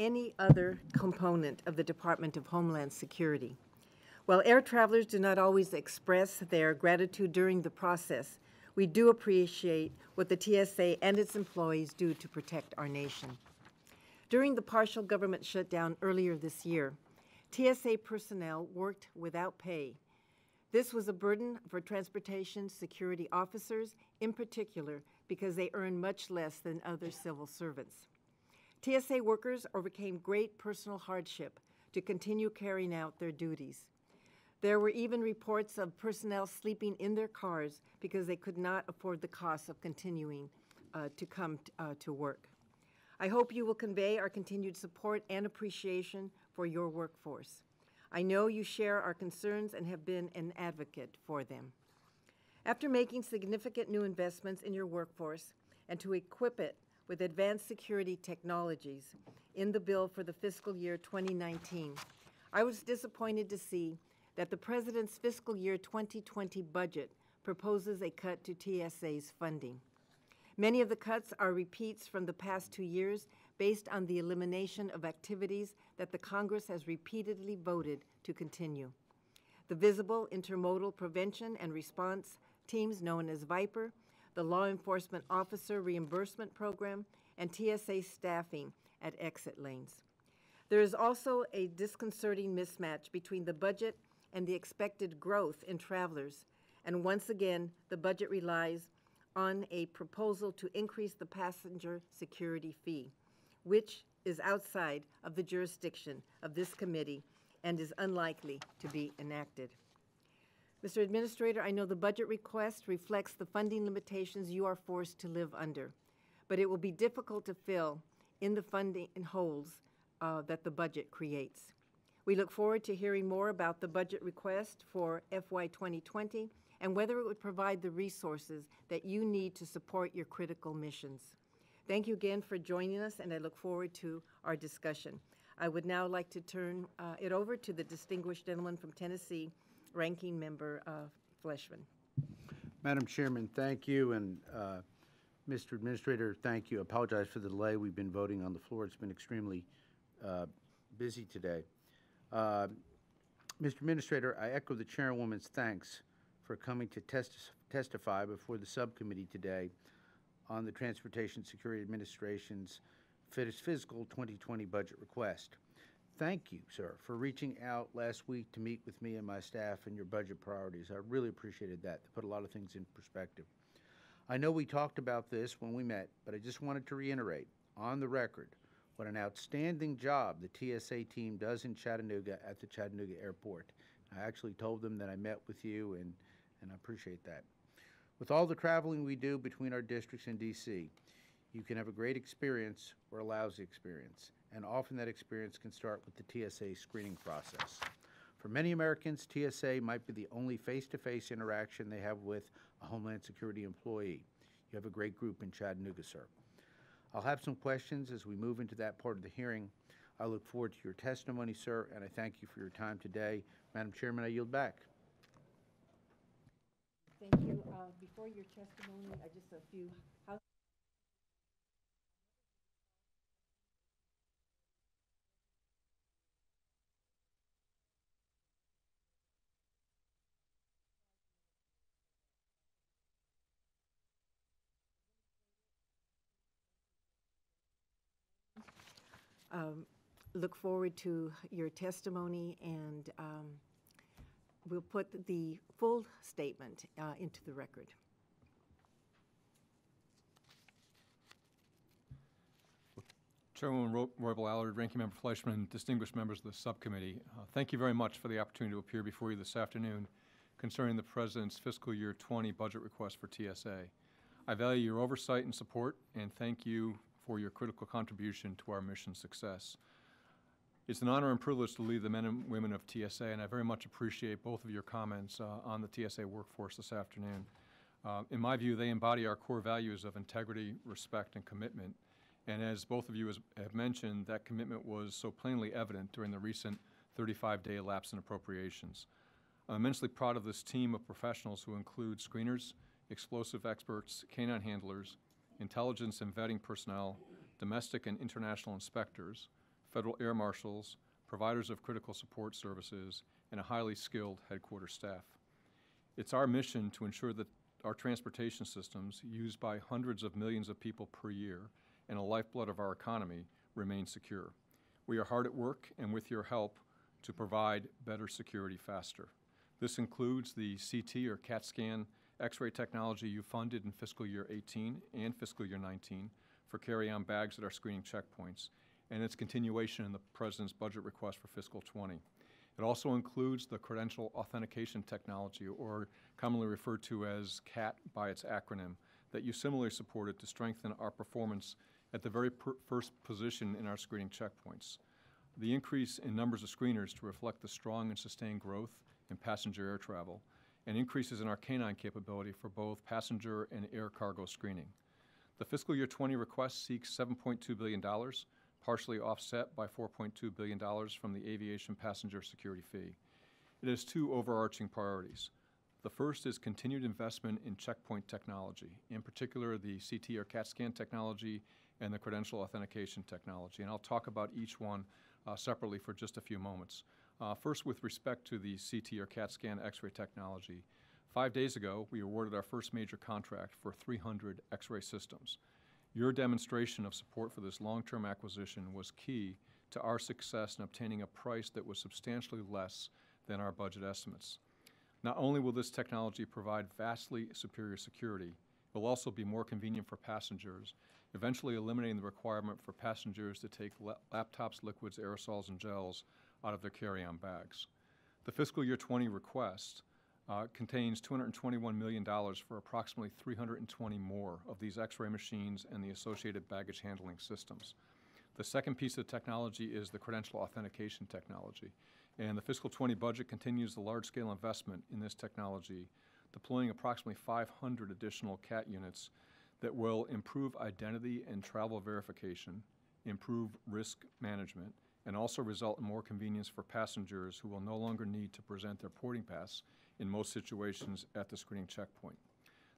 any other component of the Department of Homeland Security. While air travelers do not always express their gratitude during the process, we do appreciate what the TSA and its employees do to protect our nation. During the partial government shutdown earlier this year, TSA personnel worked without pay. This was a burden for transportation security officers, in particular, because they earn much less than other civil servants. TSA workers overcame great personal hardship to continue carrying out their duties. There were even reports of personnel sleeping in their cars because they could not afford the cost of continuing uh, to come uh, to work. I hope you will convey our continued support and appreciation for your workforce. I know you share our concerns and have been an advocate for them. After making significant new investments in your workforce and to equip it with advanced security technologies in the bill for the fiscal year 2019, I was disappointed to see that the President's fiscal year 2020 budget proposes a cut to TSA's funding. Many of the cuts are repeats from the past two years based on the elimination of activities that the Congress has repeatedly voted to continue. The Visible Intermodal Prevention and Response teams known as VIPER, the Law Enforcement Officer Reimbursement Program, and TSA staffing at exit lanes. There is also a disconcerting mismatch between the budget and the expected growth in travelers, and once again, the budget relies on a proposal to increase the passenger security fee, which is outside of the jurisdiction of this committee and is unlikely to be enacted. Mr. Administrator, I know the budget request reflects the funding limitations you are forced to live under, but it will be difficult to fill in the funding holes uh, that the budget creates. We look forward to hearing more about the budget request for FY 2020 and whether it would provide the resources that you need to support your critical missions. Thank you again for joining us, and I look forward to our discussion. I would now like to turn uh, it over to the distinguished gentleman from Tennessee, Ranking Member uh, Fleischmann. Madam Chairman, thank you, and uh, Mr. Administrator, thank you. Apologize for the delay. We've been voting on the floor. It's been extremely uh, busy today. Uh, Mr. Administrator, I echo the chairwoman's thanks for coming to testi- testify before the subcommittee today on the Transportation Security Administration's fiscal 2020 budget request. Thank you, sir, for reaching out last week to meet with me and my staff and your budget priorities. I really appreciated that. To put a lot of things in perspective. I know we talked about this when we met, but I just wanted to reiterate on the record what an outstanding job the TSA team does in Chattanooga at the Chattanooga airport. I actually told them that I met with you and and I appreciate that. With all the traveling we do between our districts and DC, you can have a great experience or a lousy experience, and often that experience can start with the TSA screening process. For many Americans, TSA might be the only face to face interaction they have with a Homeland Security employee. You have a great group in Chattanooga, sir. I'll have some questions as we move into that part of the hearing. I look forward to your testimony, sir, and I thank you for your time today. Madam Chairman, I yield back. Thank you. Uh, Before your testimony, uh, just a few house. Um, Look forward to your testimony and um, we'll put the full statement uh, into the record. Chairwoman Ro- Roybal Allard, Ranking Member Fleischmann, distinguished members of the subcommittee, uh, thank you very much for the opportunity to appear before you this afternoon concerning the President's fiscal year 20 budget request for TSA. I value your oversight and support, and thank you for your critical contribution to our mission success. It's an honor and privilege to lead the men and women of TSA, and I very much appreciate both of your comments uh, on the TSA workforce this afternoon. Uh, in my view, they embody our core values of integrity, respect, and commitment. And as both of you has, have mentioned, that commitment was so plainly evident during the recent 35-day lapse in appropriations. I'm immensely proud of this team of professionals who include screeners, explosive experts, canine handlers, intelligence and vetting personnel, domestic and international inspectors, federal air marshals, providers of critical support services, and a highly skilled headquarters staff. It's our mission to ensure that our transportation systems, used by hundreds of millions of people per year and a lifeblood of our economy, remain secure. We are hard at work, and with your help, to provide better security faster. This includes the CT or CAT scan X-ray technology you funded in fiscal year 18 and fiscal year 19 for carry-on bags at our screening checkpoints, and its continuation in the President's budget request for fiscal 20. It also includes the credential authentication technology, or commonly referred to as CAT by its acronym, that you similarly supported to strengthen our performance at the very first position in our screening checkpoints. The increase in numbers of screeners to reflect the strong and sustained growth in passenger air travel, and increases in our canine capability for both passenger and air cargo screening. The fiscal year 20 request seeks $7.2 billion, partially offset by $4.2 billion from the aviation passenger security fee. It has two overarching priorities. The first is continued investment in checkpoint technology, in particular the CT or CAT scan technology and the credential authentication technology. And I'll talk about each one uh, separately for just a few moments. Uh, first, with respect to the CT or CAT scan x ray technology, five days ago we awarded our first major contract for 300 x ray systems. Your demonstration of support for this long term acquisition was key to our success in obtaining a price that was substantially less than our budget estimates. Not only will this technology provide vastly superior security, it will also be more convenient for passengers, eventually eliminating the requirement for passengers to take la- laptops, liquids, aerosols, and gels out of their carry on bags. The fiscal year 20 request uh, contains $221 million for approximately 320 more of these x ray machines and the associated baggage handling systems. The second piece of technology is the credential authentication technology. And the fiscal 20 budget continues the large scale investment in this technology, deploying approximately 500 additional CAT units that will improve identity and travel verification, improve risk management, and also result in more convenience for passengers who will no longer need to present their boarding pass in most situations at the screening checkpoint.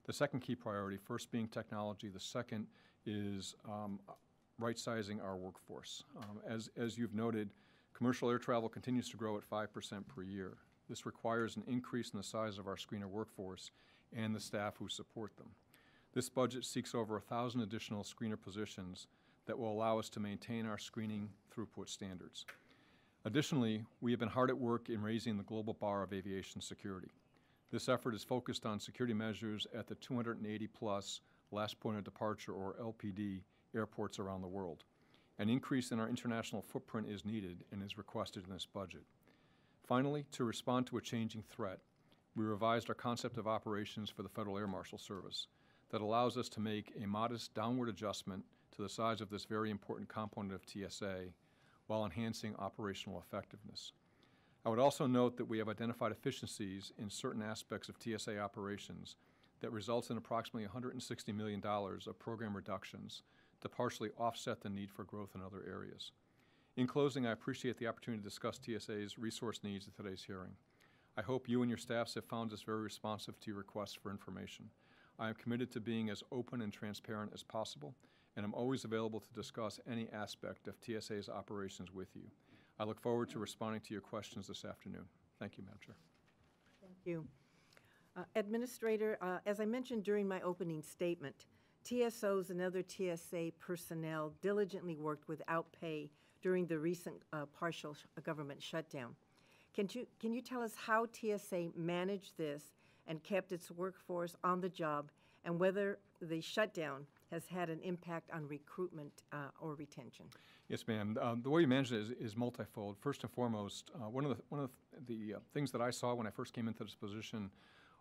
The second key priority, first being technology, the second is um, right sizing our workforce. Um, as, as you've noted, commercial air travel continues to grow at 5% per year. This requires an increase in the size of our screener workforce and the staff who support them. This budget seeks over 1,000 additional screener positions that will allow us to maintain our screening throughput standards. Additionally, we have been hard at work in raising the global bar of aviation security. This effort is focused on security measures at the 280 plus last point of departure or LPD airports around the world. An increase in our international footprint is needed and is requested in this budget. Finally, to respond to a changing threat, we revised our concept of operations for the Federal Air Marshal Service that allows us to make a modest downward adjustment to the size of this very important component of TSA while enhancing operational effectiveness. I would also note that we have identified efficiencies in certain aspects of TSA operations that results in approximately $160 million of program reductions to partially offset the need for growth in other areas. In closing, I appreciate the opportunity to discuss TSA's resource needs at today's hearing. I hope you and your staffs have found us very responsive to your requests for information. I am committed to being as open and transparent as possible, and I'm always available to discuss any aspect of TSA's operations with you. I look forward to responding to your questions this afternoon. Thank you, Madam Chair. Thank you. Uh, Administrator, uh, as I mentioned during my opening statement, TSOs and other TSA personnel diligently worked without pay during the recent uh, partial sh- government shutdown. Can you, can you tell us how TSA managed this and kept its workforce on the job, and whether the shutdown has had an impact on recruitment uh, or retention? Yes, ma'am. Um, the way you manage it is, is multifold. First and foremost, uh, one of the one of the, uh, things that I saw when I first came into this position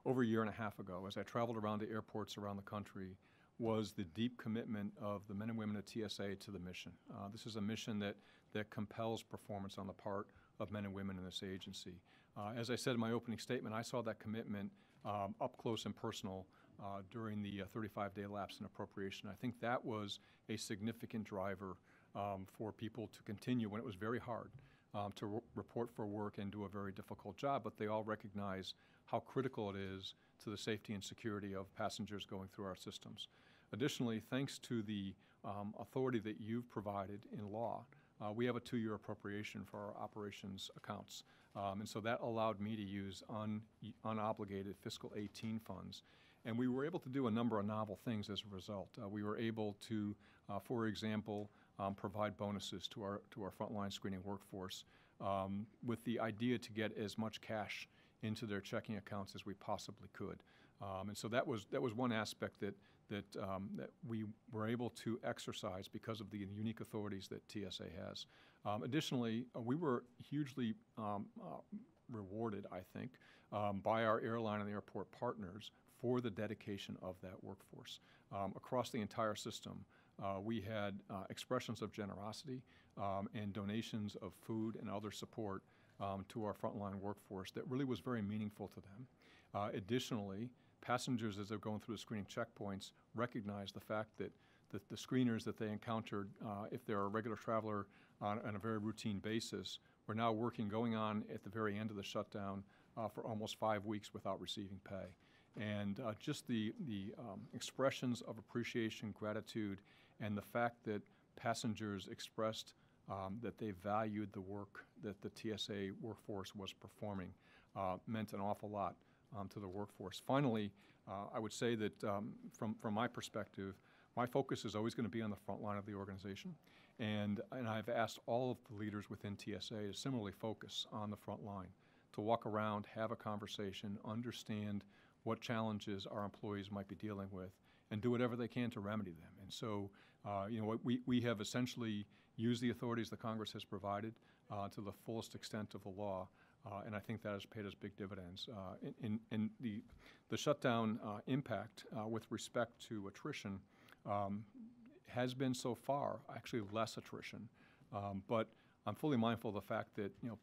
over a year and a half ago, as I traveled around to airports around the country, was the deep commitment of the men and women at TSA to the mission. Uh, this is a mission that that compels performance on the part of men and women in this agency. Uh, as I said in my opening statement, I saw that commitment um, up close and personal uh, during the 35-day lapse in appropriation. I think that was a significant driver um, for people to continue when it was very hard um, to re- report for work and do a very difficult job, but they all recognize how critical it is to the safety and security of passengers going through our systems. Additionally, thanks to the um, authority that you've provided in law, uh, we have a two-year appropriation for our operations accounts. Um, And so that allowed me to use un- unobligated fiscal 18 funds. And we were able to do a number of novel things as a result. Uh, We were able to, uh, for example, um, provide bonuses to our, to our frontline screening workforce um, with the idea to get as much cash into their checking accounts as we possibly could. Um, And so that was, that was one aspect that, that, um, that we were able to exercise because of the unique authorities that TSA has. Um, Additionally, uh, we were hugely um, uh, rewarded, I think, um, by our airline and the airport partners for the dedication of that workforce. Um, Across the entire system, uh, we had uh, expressions of generosity um, and donations of food and other support um, to our frontline workforce that really was very meaningful to them. Uh, Additionally, passengers, as they're going through the screening checkpoints, recognize the fact that that the screeners that they encountered, uh, if they're a regular traveler on, on a very routine basis, were now working, going on at the very end of the shutdown uh, for almost five weeks without receiving pay. And uh, just the, the um, expressions of appreciation, gratitude, and the fact that passengers expressed um, that they valued the work that the TSA workforce was performing uh, meant an awful lot um, to the workforce. Finally, uh, I would say that um, from, from my perspective, my focus is always going to be on the front line of the organization. And, and I've asked all of the leaders within TSA to similarly focus on the front line, to walk around, have a conversation, understand what challenges our employees might be dealing with, and do whatever they can to remedy them. And so, uh, you know, we, we have essentially used the authorities the Congress has provided uh, to the fullest extent of the law. Uh, and I think that has paid us big dividends. Uh, in, in, the, the shutdown uh, impact uh, with respect to attrition um, has been so far actually less attrition. Um, but I'm fully mindful of the fact that you know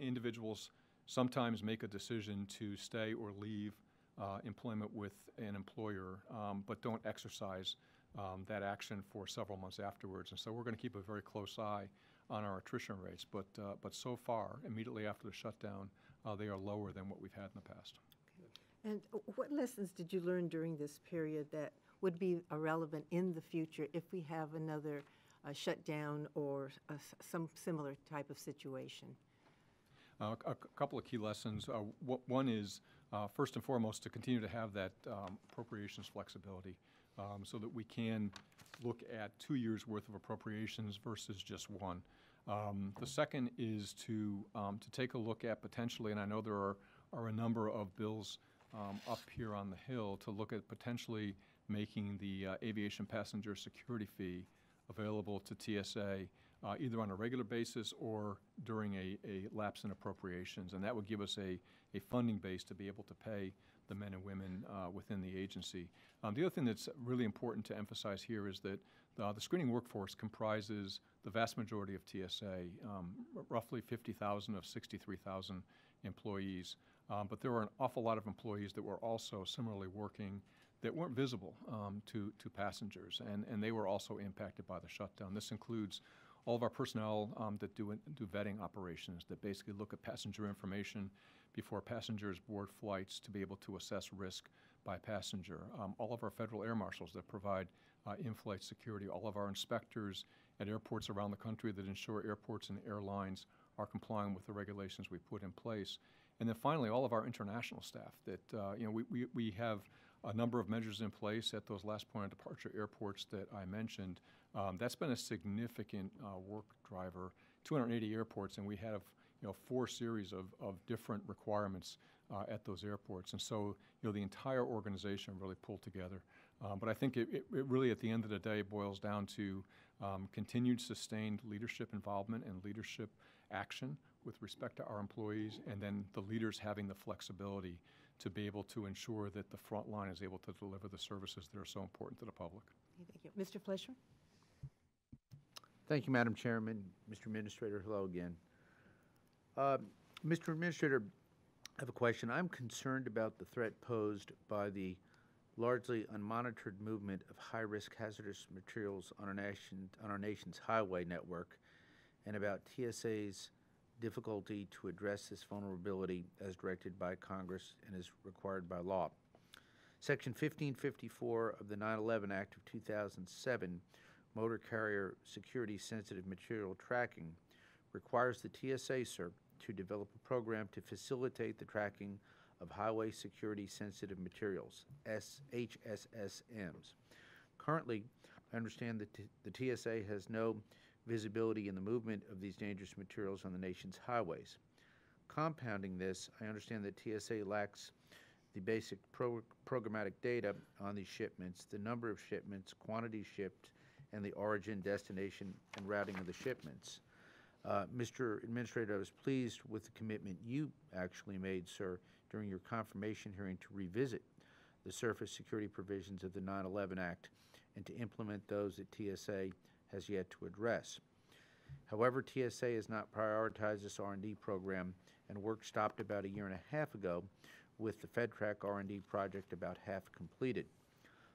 individuals sometimes make a decision to stay or leave uh, employment with an employer, um, but don't exercise um, that action for several months afterwards. And so we're going to keep a very close eye on our attrition rates. But uh, but so far, immediately after the shutdown, uh, they are lower than what we've had in the past. And what lessons did you learn during this period that would be relevant in the future if we have another uh, shutdown or some similar type of situation? Uh, A couple of key lessons. Uh, One is, uh, first and foremost, to continue to have that um, appropriations flexibility um, so that we can look at two years' worth of appropriations versus just one. Um, The second is to, um, to take a look at potentially, and I know there are, are a number of bills um, up here on the Hill, to look at potentially making the uh, aviation passenger security fee available to TSA, uh, either on a regular basis or during a, a lapse in appropriations. And that would give us a, a funding base to be able to pay the men and women uh, within the agency. Um, the other thing that's really important to emphasize here is that uh, the screening workforce comprises the vast majority of TSA, um, roughly 50,000 of 63,000 employees. Um, but there were an awful lot of employees that were also similarly working that weren't visible um, to, to passengers, and, and they were also impacted by the shutdown. This includes all of our personnel um, that do, do vetting operations, that basically look at passenger information before passengers board flights to be able to assess risk by passenger. Um, all of our federal air marshals that provide uh, in-flight security, all of our inspectors at airports around the country that ensure airports and airlines are complying with the regulations we put in place. And then finally, all of our international staff that, uh, you know, we, we, we have a number of measures in place at those last point of departure airports that I mentioned. Um, that's been a significant uh, work driver. 280 airports, and we have you know four series of, of different requirements uh, at those airports. And so you know the entire organization really pulled together. Um, but I think it, it, really, at the end of the day, boils down to um, continued sustained leadership involvement and leadership action with respect to our employees, and then the leaders having the flexibility to be able to ensure that the front line is able to deliver the services that are so important to the public. Thank you. Mr. Fleischer? Thank you, Madam Chairman. Mr. Administrator, hello again. Uh, Mr. Administrator, I have a question. I'm concerned about the threat posed by the largely unmonitored movement of high-risk hazardous materials on our nation, on our nation's highway network, and about TSA's difficulty to address this vulnerability as directed by Congress and as required by law. Section 1554 of the 9/11 Act of 2007 motor carrier security sensitive material tracking requires the TSA, to develop a program to facilitate the tracking of highway security sensitive materials, HSSMs. Currently, I understand that the TSA has no visibility in the movement of these dangerous materials on the nation's highways. Compounding this, I understand that TSA lacks the basic pro- programmatic data on these shipments, the number of shipments, quantity shipped, and the origin, destination, and routing of the shipments. Uh, Mr. Administrator, I was pleased with the commitment you actually made, sir, during your confirmation hearing to revisit the surface security provisions of the 9/11 Act and to implement those that TSA has yet to address. However, TSA has not prioritized this R&D program, and work stopped about a year and a half ago with the FedTrack R&D project about half completed.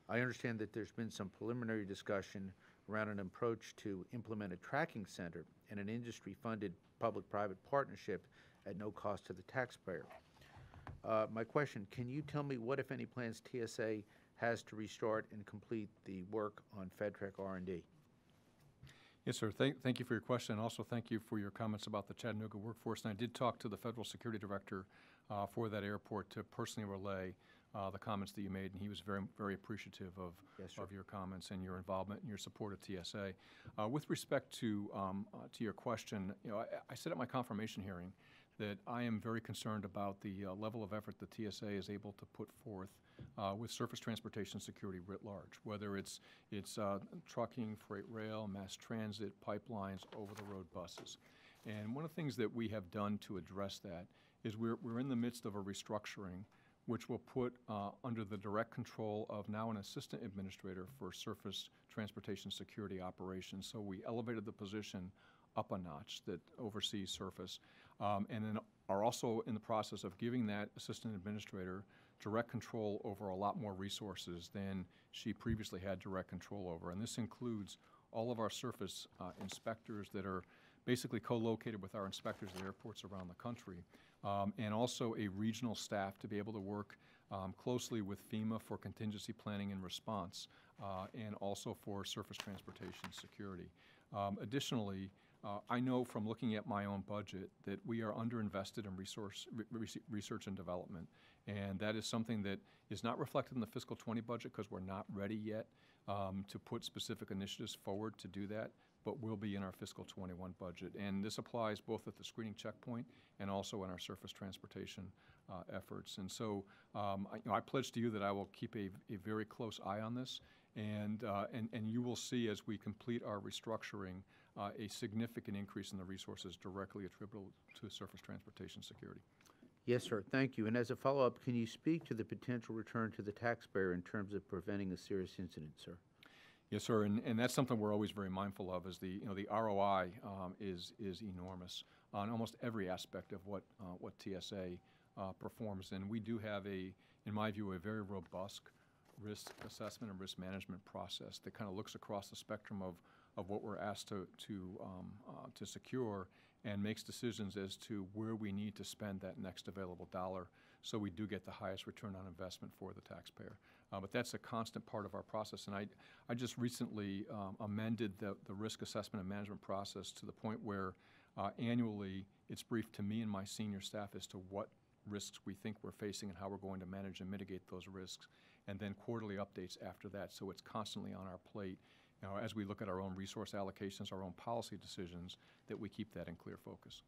I understand that there's been some preliminary discussion around an approach to implement a tracking center and an industry-funded public-private partnership at no cost to the taxpayer. Uh, My question, can you tell me what, if any, plans TSA has to restart and complete the work on FedTrack R&D? Yes, sir. Thank, thank you for your question, and also thank you for your comments about the Chattanooga workforce. And I did talk to the Federal Security Director uh, for that airport to personally relay uh, the comments that you made, and he was very, very appreciative of, Yes, of your comments and your involvement and your support of TSA. Uh, With respect to, um, uh, to your question, you know, I, I said at my confirmation hearing that I am very concerned about the uh, level of effort the TSA is able to put forth uh, with surface transportation security writ large, whether it's, it's uh, trucking, freight rail, mass transit, pipelines, over-the-road buses. And one of the things that we have done to address that is we're, we're in the midst of a restructuring which will put uh, under the direct control of now an assistant administrator for surface transportation security operations. So we elevated the position up a notch that oversees surface, um, and then are also in the process of giving that assistant administrator direct control over a lot more resources than she previously had direct control over. And this includes all of our surface uh, inspectors that are basically co-located with our inspectors at airports around the country, um, and also a regional staff to be able to work um, closely with FEMA for contingency planning and response, uh, and also for surface transportation security. Um, Additionally, uh, I know from looking at my own budget that we are underinvested in resource, re- re- research and development. And that is something that is not reflected in the fiscal 20 budget because we're not ready yet um, to put specific initiatives forward to do that, but will be in our fiscal 21 budget. And this applies both at the screening checkpoint and also in our surface transportation uh, efforts. And so um, I, you know, I pledge to you that I will keep a, a very close eye on this. And, uh, and, and you will see as we complete our restructuring uh, a significant increase in the resources directly attributable to surface transportation security. Yes, sir, thank you. And as a follow-up, can you speak to the potential return to the taxpayer in terms of preventing a serious incident, sir? Yes, sir, and, and that's something we're always very mindful of, is the, you know, the ROI um, is, is enormous on almost every aspect of what, uh, what TSA uh, performs. And we do have a, in my view, a very robust risk assessment and risk management process that kind of looks across the spectrum of, of what we're asked to, to, um, uh, to secure and makes decisions as to where we need to spend that next available dollar so we do get the highest return on investment for the taxpayer. Uh, but that's a constant part of our process. And I, I just recently um, amended the, the risk assessment and management process to the point where uh, annually it's briefed to me and my senior staff as to what risks we think we're facing and how we're going to manage and mitigate those risks, and then quarterly updates after that. So it's constantly on our plate. You know, as we look at our own resource allocations, our own policy decisions, that we keep that in clear focus.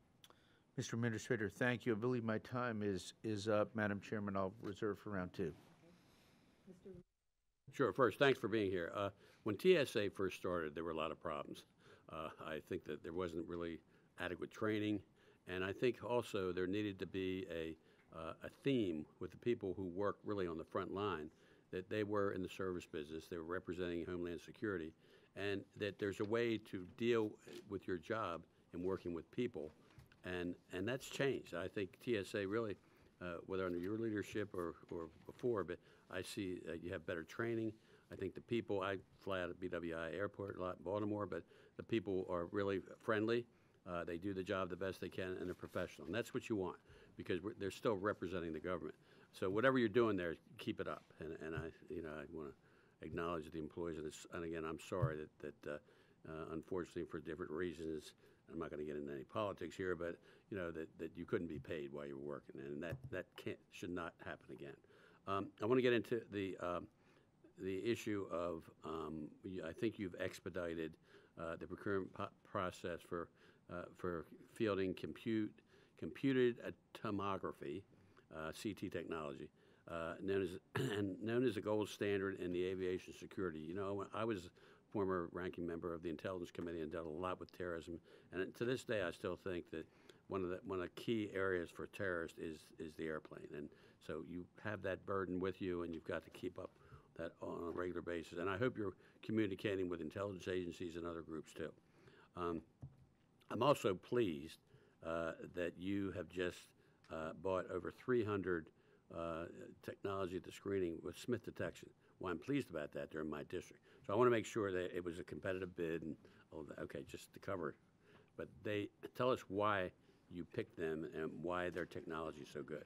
Mr. Administrator, thank you. I believe my time is, is up. Madam Chairman, I'll reserve for round two. Sure. First, thanks for being here. Uh, when TSA first started, there were a lot of problems. Uh, I think that there wasn't really adequate training, and I think also there needed to be a, uh, a theme with the people who work really on the front line that they were in the service business, they were representing Homeland Security, and that there's a way to deal with your job in working with people, and and that's changed. I think TSA really, uh, whether under your leadership or, or before, but I see uh, you have better training. I think the people, I fly out at BWI Airport a lot in Baltimore, but the people are really friendly. Uh, they do the job the best they can, and they're professional. And that's what you want because they're still representing the government. So whatever you're doing there, keep it up. And, and I, you know, I want to acknowledge the employees, and and again, I'm sorry that, that, uh, uh, unfortunately, for different reasons, I'm not gonna get into any politics here, but, you know, that, that you couldn't be paid while you were working, and that, that can't, should not happen again. Um, I wanna get into the, um, the issue of, um, I think you've expedited uh, the procurement process for, uh, for fielding compute, computed tomography, uh, CT technology, uh, known as, and known as a gold standard in the aviation security. You know, I was former ranking member of the Intelligence Committee and dealt a lot with terrorism, and to this day, I still think that one of the, one of the key areas for terrorists is, is the airplane. And so you have that burden with you, and you've got to keep up that on a regular basis. And I hope you're communicating with intelligence agencies and other groups too. Um, I'm also pleased uh, that you have just uh, bought over 300 uh, technology at the screening with Smith Detection. Well, I'm pleased about that. They're in my district. So I want to make sure that it was a competitive bid and, all that. okay, just to cover. But they, tell us why you picked them and why their technology is so good.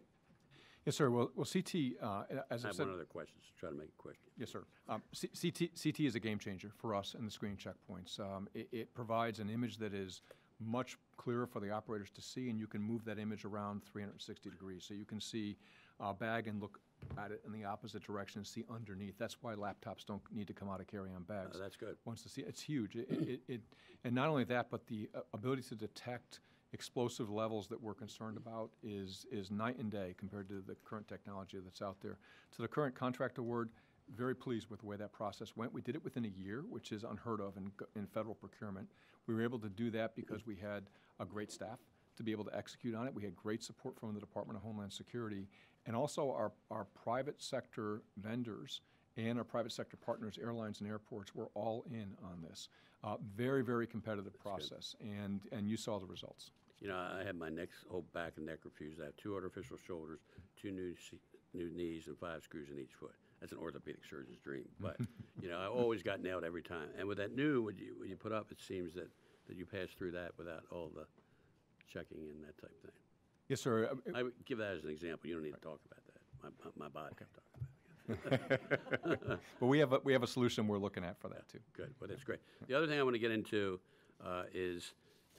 Yes, sir. Well, well, CT, uh, as I I have said, one other question, so try to make it quick. Yes, sir. Um, C- CT, CT is a game changer for us in the screening checkpoints. Um, it, it provides an image that is much clearer for the operators to see, and you can move that image around 360 degrees. So you can see a bag and look at it in the opposite direction and see underneath. That's why laptops don't need to come out of carry-on bags. Oh, that's good. Once to see, it's huge. It, it, it, and not only that, but the uh, ability to detect explosive levels that we're concerned about is, is night and day compared to the current technology that's out there. To the current contract award, very pleased with the way that process went. We did it within a year, which is unheard of in, in federal procurement. We were able to do that because we had a great staff to be able to execute on it. We had great support from the Department of Homeland Security. And also our, our private sector vendors and our private sector partners, airlines and airports, were all in on this. Uh, very, very competitive process, and, and you saw the results. You know, I had my neck, whole back and neck refused. I have two artificial shoulders, two new, new knees, and five screws in each foot. That's an orthopedic surgeon's dream. But, you know, I always got nailed every time. And with that new, when you, when you put up, it seems that, that you pass through that without all the checking and that type thing. Yes, sir. I would give that as an example. You don't need to talk about that. My, my, my body can talk about it. But we have, a, we have a solution we're looking at for that, too. Good, well, that's great. The other thing I want to get into uh, is,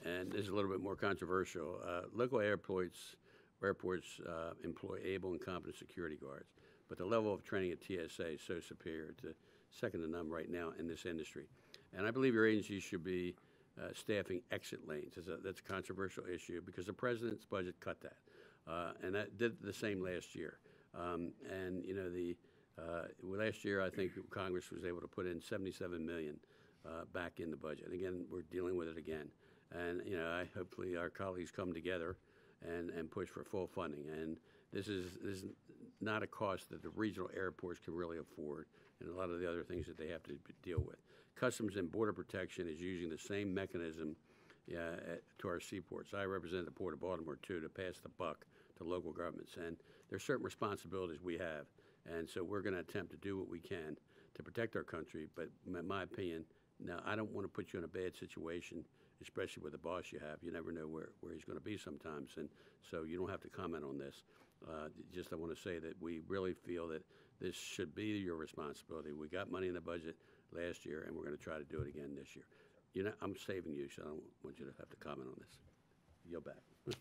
and this is a little bit more controversial, uh, local airports, airports uh, employ able and competent security guards, but the level of training at TSA is so superior to second to none right now in this industry. And I believe your agency should be uh, staffing exit lanes. That's a, that's a controversial issue because the president's budget cut that. Uh, and that did the same last year. Um, and, you know, the, uh, last year, I think Congress was able to put in 77 million uh, back in the budget. Again, we're dealing with it again. And, you know, I, hopefully our colleagues come together and, and push for full funding. And this is, this is not a cost that the regional airports can really afford and a lot of the other things that they have to deal with. Customs and Border Protection is using the same mechanism yeah, at- to our seaports. I represent the Port of Baltimore too, to pass the buck to local governments. And there's certain responsibilities we have. And so we're going to attempt to do what we can to protect our country. But in my opinion, now, I don't want to put you in a bad situation, especially with the boss you have. You never know where, where he's going to be sometimes. And so you don't have to comment on this. Uh, just I want to say that we really feel that this should be your responsibility. We got money in the budget last year, and we're going to try to do it again this year. You know, I'm saving you, so I don't want you to have to comment on this. Yield back.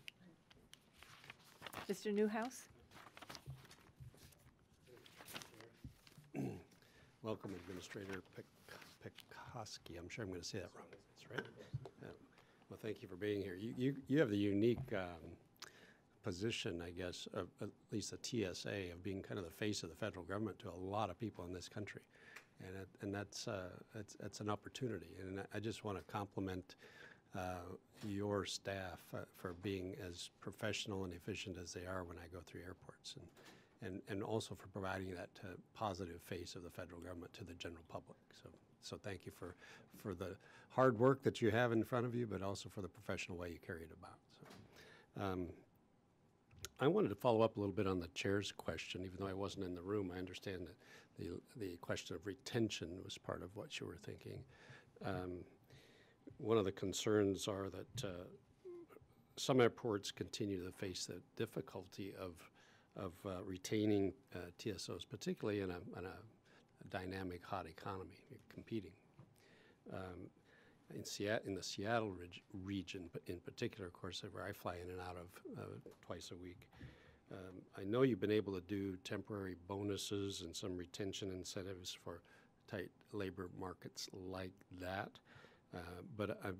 Mr. Newhouse? Welcome, Administrator Pek- Pekoske. I'm sure I'm going to say that wrong. That's right. Yeah. Well, thank you for being here. You, you, you have the unique um, position, I guess, of at least the TSA, of being kind of the face of the federal government to a lot of people in this country. And, it, and that's, uh, that's, that's an opportunity. And I just want to compliment uh, your staff uh, for being as professional and efficient as they are when I go through airports. And, and, and also for providing that uh, positive face of the federal government to the general public. So, so thank you for, for the hard work that you have in front of you, but also for the professional way you carry it about. So, um, I wanted to follow up a little bit on the chair's question, even though I wasn't in the room. I understand that the, the question of retention was part of what you were thinking. Um, one of the concerns are that uh, some airports continue to face the difficulty of, of uh, retaining uh, TSOs, particularly in a, in a dynamic, hot economy, competing. Um, in Seattle, in the Seattle reg- region, in particular, of course, where I fly in and out of uh, twice a week, um, I know you've been able to do temporary bonuses and some retention incentives for tight labor markets like that. Uh, but I'm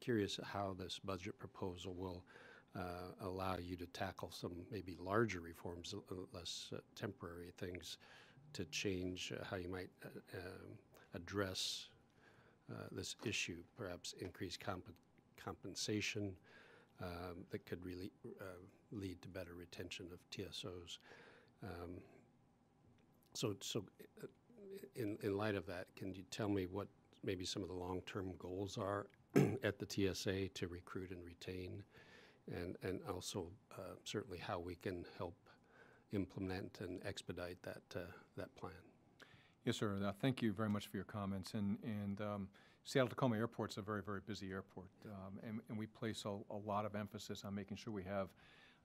curious how this budget proposal will uh, allow you to tackle some maybe larger reforms, uh, less uh, temporary things to change uh, how you might uh, um, address uh, this issue, perhaps increase comp- compensation um, that could really uh, lead to better retention of TSOs. Um, so, so uh, in, in light of that, can you tell me what maybe some of the long-term goals are at the TSA to recruit and retain, and and also uh, certainly how we can help implement and expedite that uh, that plan? Yes, sir. Uh, Thank you very much for your comments. And, and um, Seattle-Tacoma Airport's a very, very busy airport. Um, And, and we place a, a lot of emphasis on making sure we have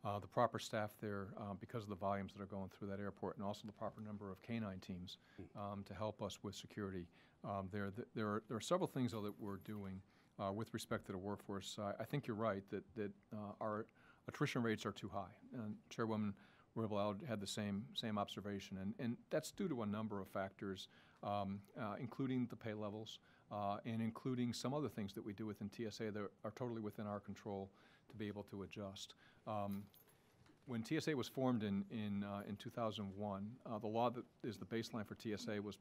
uh, the proper staff there uh, because of the volumes that are going through that airport and also the proper number of canine teams um, to help us with security. Um, There, there are, there are several things, though, that we're doing uh, with respect to the workforce. I, I think you're right that, that uh, our attrition rates are too high. And Chairwoman Roybal had the same, same observation, and, and that's due to a number of factors, um, uh, including the pay levels, uh, and including some other things that we do within TSA that are totally within our control to be able to adjust. Um, when TSA was formed in, in, uh, in 2001, uh, the law that is the baseline for TSA was,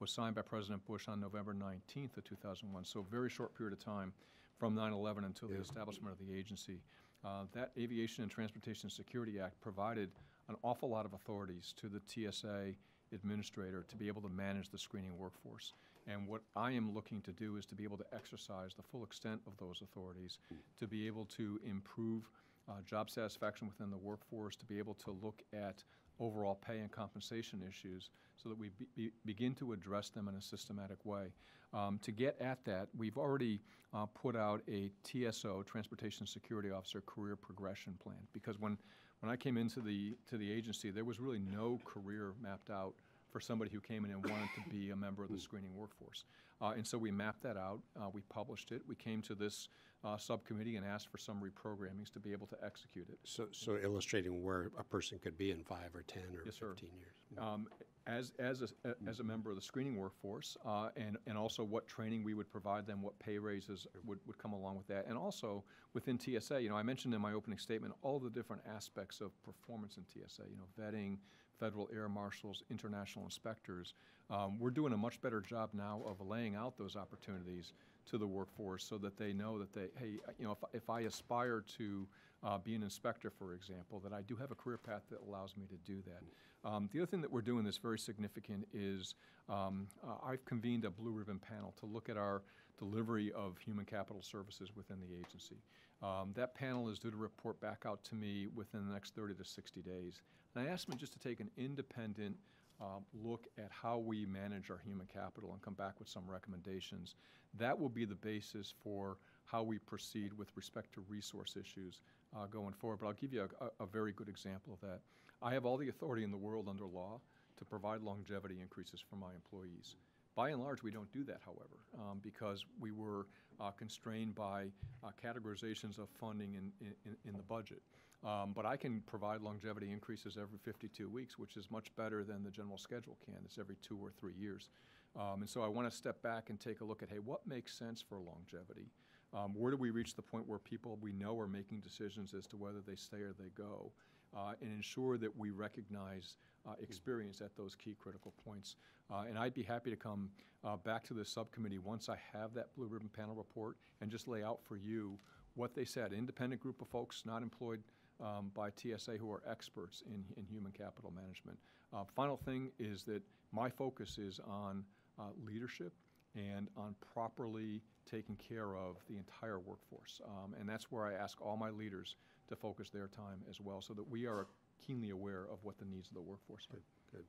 was signed by President Bush on November 19th of 2001, so a very short period of time from 9/11 until the establishment of the agency. Uh, That Aviation and Transportation Security Act provided an awful lot of authorities to the TSA administrator to be able to manage the screening workforce. And what I am looking to do is to be able to exercise the full extent of those authorities, to be able to improve uh, job satisfaction within the workforce, to be able to look at overall pay and compensation issues so that we be- be- begin to address them in a systematic way. Um, To get at that, we've already uh, put out a TSO, Transportation Security Officer Career Progression Plan, because when, when I came into the, to the agency, there was really no career mapped out for somebody who came in and wanted to be a member of the screening workforce. Uh, And so we mapped that out, uh, we published it, we came to this uh, subcommittee and asked for some reprogrammings to be able to execute it. So, so illustrating where a person could be in five or 10 or Yes, sir. 15 years. um, as, as, a, as a member of the screening workforce, uh, and, and also what training we would provide them, what pay raises would, would come along with that. And also within TSA, you know, I mentioned in my opening statement all the different aspects of performance in TSA, you know, vetting, federal air marshals, international inspectors. Um, we're doing a much better job now of laying out those opportunities to the workforce so that they know that they, hey, you know, if, if I aspire to uh, be an inspector, for example, that I do have a career path that allows me to do that. Um, the other thing that we're doing that's very significant is um, uh, I've convened a blue ribbon panel to look at our delivery of human capital services within the agency. Um, that panel is due to report back out to me within the next 30 to 60 days. And I asked them just to take an independent um, look at how we manage our human capital and come back with some recommendations. That will be the basis for how we proceed with respect to resource issues uh, going forward. But I'll give you a, a, very good example of that. I have all the authority in the world under law to provide longevity increases for my employees. By and large, we don't do that, however, um, because we were uh, constrained by uh, categorizations of funding in, in, in the budget. Um, but I can provide longevity increases every 52 weeks, which is much better than the general schedule can. It's every two or three years. Um, and so I want to step back and take a look at, hey, what makes sense for longevity? Um, where do we reach the point where people we know are making decisions as to whether they stay or they go? Uh, and ensure that we recognize uh, experience at those key critical points. Uh, and I'd be happy to come uh, back to the subcommittee once I have that blue ribbon panel report and just lay out for you what they said. Independent group of folks not employed um, by TSA who are experts in, in human capital management. Uh, final thing is that my focus is on uh, leadership and on properly taking care of the entire workforce. Um, and that's where I ask all my leaders to focus their time as well so that we are keenly aware of what the needs of the workforce are. Good.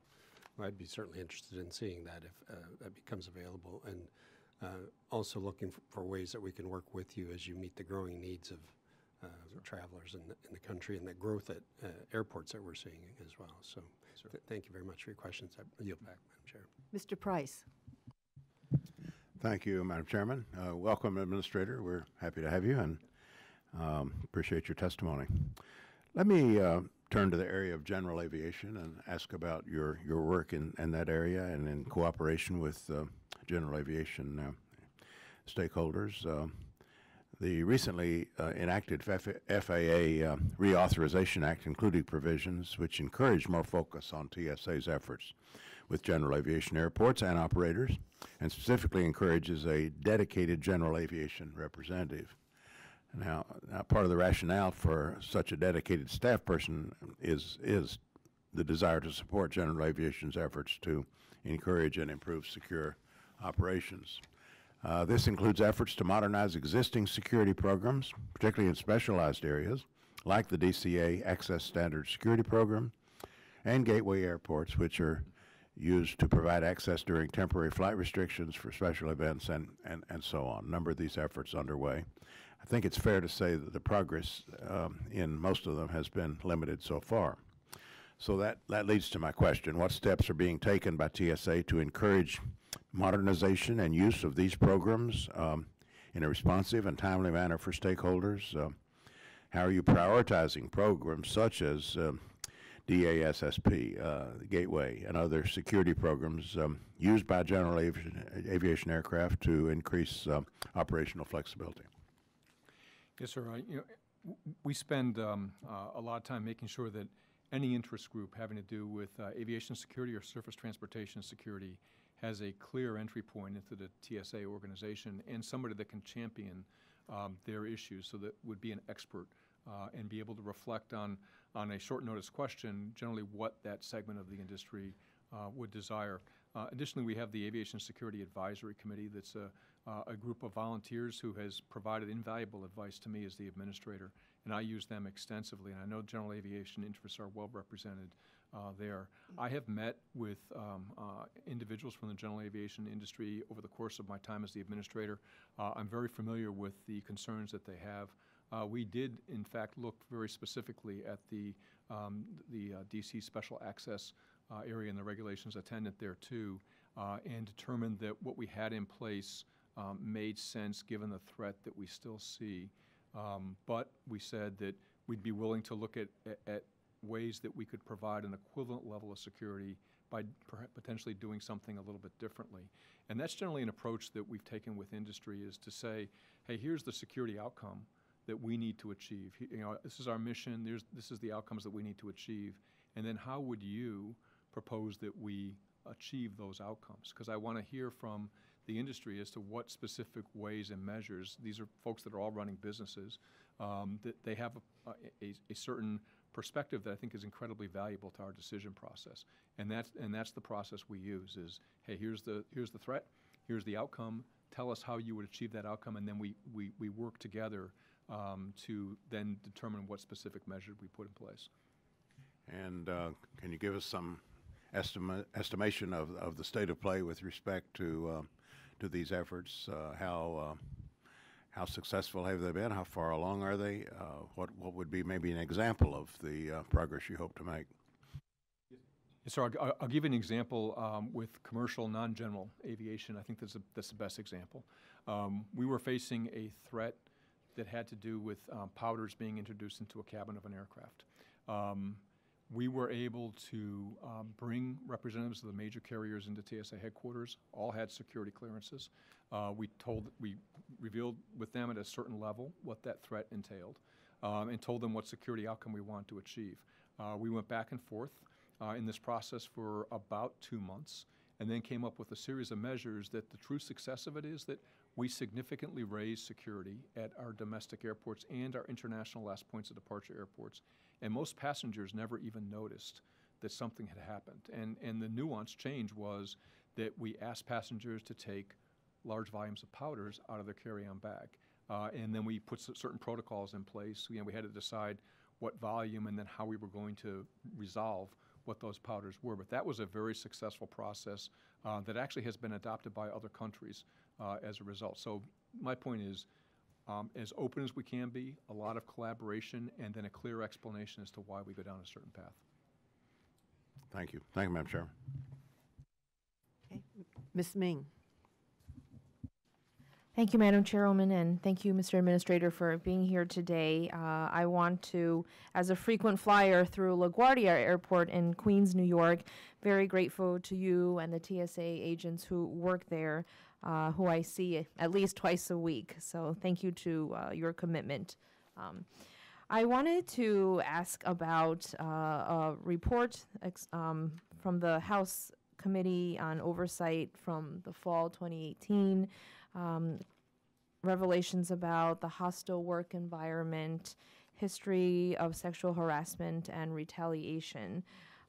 Well, I'd be certainly interested in seeing that if uh, that becomes available, and uh, also looking for, for ways that we can work with you as you meet the growing needs of travelers in the, in the country and the growth at uh, airports that we're seeing as well. So sir. Th- Thank you very much for your questions. I yield back, Madam Chair. Mr. Price? Thank you, Madam Chairman. Uh, Welcome, Administrator. We're happy to have you and um, appreciate your testimony. Let me uh, turn to the area of general aviation and ask about your, your work in, in that area and in cooperation with uh, general aviation uh, stakeholders. Uh, the recently uh, enacted FAA uh, Reauthorization Act included provisions which encourage more focus on TSA's efforts with general aviation airports and operators, and specifically encourages a dedicated general aviation representative. Now, now, part of the rationale for such a dedicated staff person is is the desire to support general aviation's efforts to encourage and improve secure operations. Uh, this includes efforts to modernize existing security programs, particularly in specialized areas like the DCA Access Standard Security Program and gateway airports, which are used to provide access during temporary flight restrictions for special events and, and, and so on. A number of these efforts underway. I think it's fair to say that the progress um, in most of them has been limited so far. So that, that leads to my question. What steps are being taken by TSA to encourage modernization and use of these programs um, in a responsive and timely manner for stakeholders? Um, how are you prioritizing programs such as um, DASSP, uh, Gateway, and other security programs um, used by general aviation, aviation aircraft to increase um, operational flexibility? Yes, sir. I- You know, we spend um, uh, a lot of time making sure that any interest group having to do with uh, aviation security or surface transportation security has a clear entry point into the TSA organization and somebody that can champion um, their issues, so that would be an expert uh, and be able to reflect on, on a short notice question, generally what that segment of the industry uh, would desire. Uh, Additionally, we have the Aviation Security Advisory Committee that's a, uh, a group of volunteers who has provided invaluable advice to me as the administrator, and I use them extensively, and I know general aviation interests are well represented uh, there. I have met with um, uh, individuals from the general aviation industry over the course of my time as the administrator. Uh, I'm very familiar with the concerns that they have. Uh, We did, in fact, look very specifically at the, um, the uh, DC special access uh, area and the regulations attendant there too, and determined that what we had in place um, made sense given the threat that we still see. Um, But we said that we'd be willing to look at, at- at ways that we could provide an equivalent level of security by potentially doing something a little bit differently. And that's generally an approach that we've taken with industry is to say, hey, here's the security outcome that we need to achieve. You know, this is our mission, there's, this is the outcomes that we need to achieve. And then how would you propose that we achieve those outcomes? Because I want to hear from the industry as to what specific ways and measures, these are folks that are all running businesses, um, that they have a, a, a certain perspective that I think is incredibly valuable to our decision process. And that's, and that's the process we use is, hey, here's the, here's the threat, here's the outcome, tell us how you would achieve that outcome, and then we, we, we work together um, to then determine what specific measure we put in place. And uh, can you give us some estima- estimation of, of the state of play with respect to, uh, to these efforts? Uh, How, uh, how successful have they been? How far along are they? Uh, What, what would be maybe an example of the progress you hope to make? Sir. I'll, I'll- give you an example um, with commercial, non-general aviation. I think that's, a, that's the best example. Um, we were facing a threat that had to do with um, powders being introduced into a cabin of an aircraft. We were able to um, bring representatives of the major carriers into TSA headquarters. All had security clearances. Uh, we told, we revealed with them at a certain level what that threat entailed, um, and told them what security outcome we want to achieve. Uh, we went back and forth uh, in this process for about two months, and then came up with a series of measures that the true success of it is that we significantly raised security at our domestic airports and our international last points of departure airports. And most passengers never even noticed that something had happened. And, and the nuance change was that we asked passengers to take large volumes of powders out of their carry-on bag. Uh, and then we put certain protocols in place. You know, we had to decide what volume and then how we were going to resolve what those powders were. But that was a very successful process uh, that actually has been adopted by other countries uh, as a result. So my point is, um, as open as we can be, a lot of collaboration, and then a clear explanation as to why we go down a certain path. Thank you. Thank you, Madam Chairman. Okay. Ms. Meng? Thank you, Madam Chairwoman, and thank you, Mr. Administrator, for being here today. Uh, I want to, as a frequent flyer through LaGuardia Airport in Queens, New York, very grateful to you and the TSA agents who work there, uh, who I see at least twice a week. So thank you to uh, your commitment. Um, I wanted to ask about uh, a report um, from the House Committee on Oversight from the fall 2018 um, revelations about the hostile work environment, history of sexual harassment and retaliation.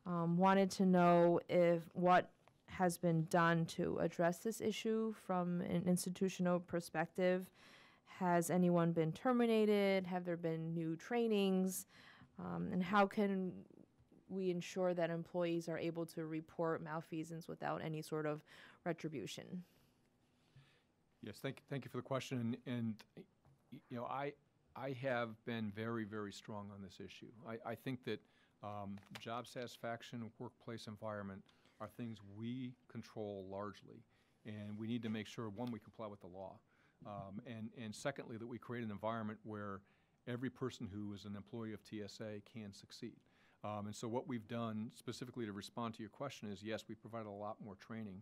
Um, wanted to know if what has been done to address this issue from an institutional perspective. Has anyone been terminated? Have there been new trainings? Um, and how can we ensure that employees are able to report malfeasance without any sort of retribution? Yes, thank, thank you for the question, and, and, you know, I, I have been very, very strong on this issue. I, I think that, um, job satisfaction, workplace environment are things we control largely, and we need to make sure, one, we comply with the law, um, and, and secondly, that we create an environment where every person who is an employee of TSA can succeed. Um, and so what we've done specifically to respond to your question is, yes, we provided a lot more training,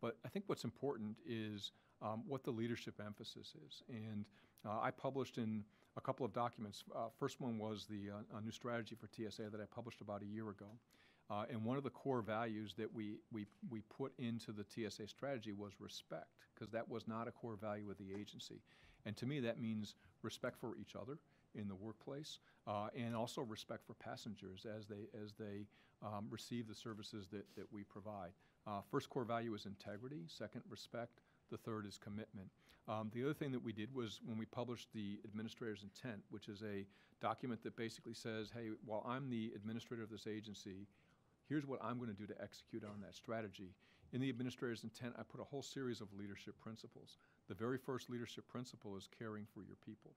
but I think what's important is um, what the leadership emphasis is. And uh, I published in a couple of documents. Uh, first one was the uh, new strategy for TSA that I published about a year ago. Uh, and one of the core values that we, we, we put into the TSA strategy was respect, because that was not a core value of the agency. And to me, that means respect for each other in the workplace, uh, and also respect for passengers as they, as they um, receive the services that, that we provide. Uh, first core value is integrity, second, respect, the third is commitment. Um, the other thing that we did was when we published the administrator's intent, which is a document that basically says, hey, while I'm the administrator of this agency, here's what I'm going to do to execute on that strategy. In the administrator's intent, I put a whole series of leadership principles. The very first leadership principle is caring for your people,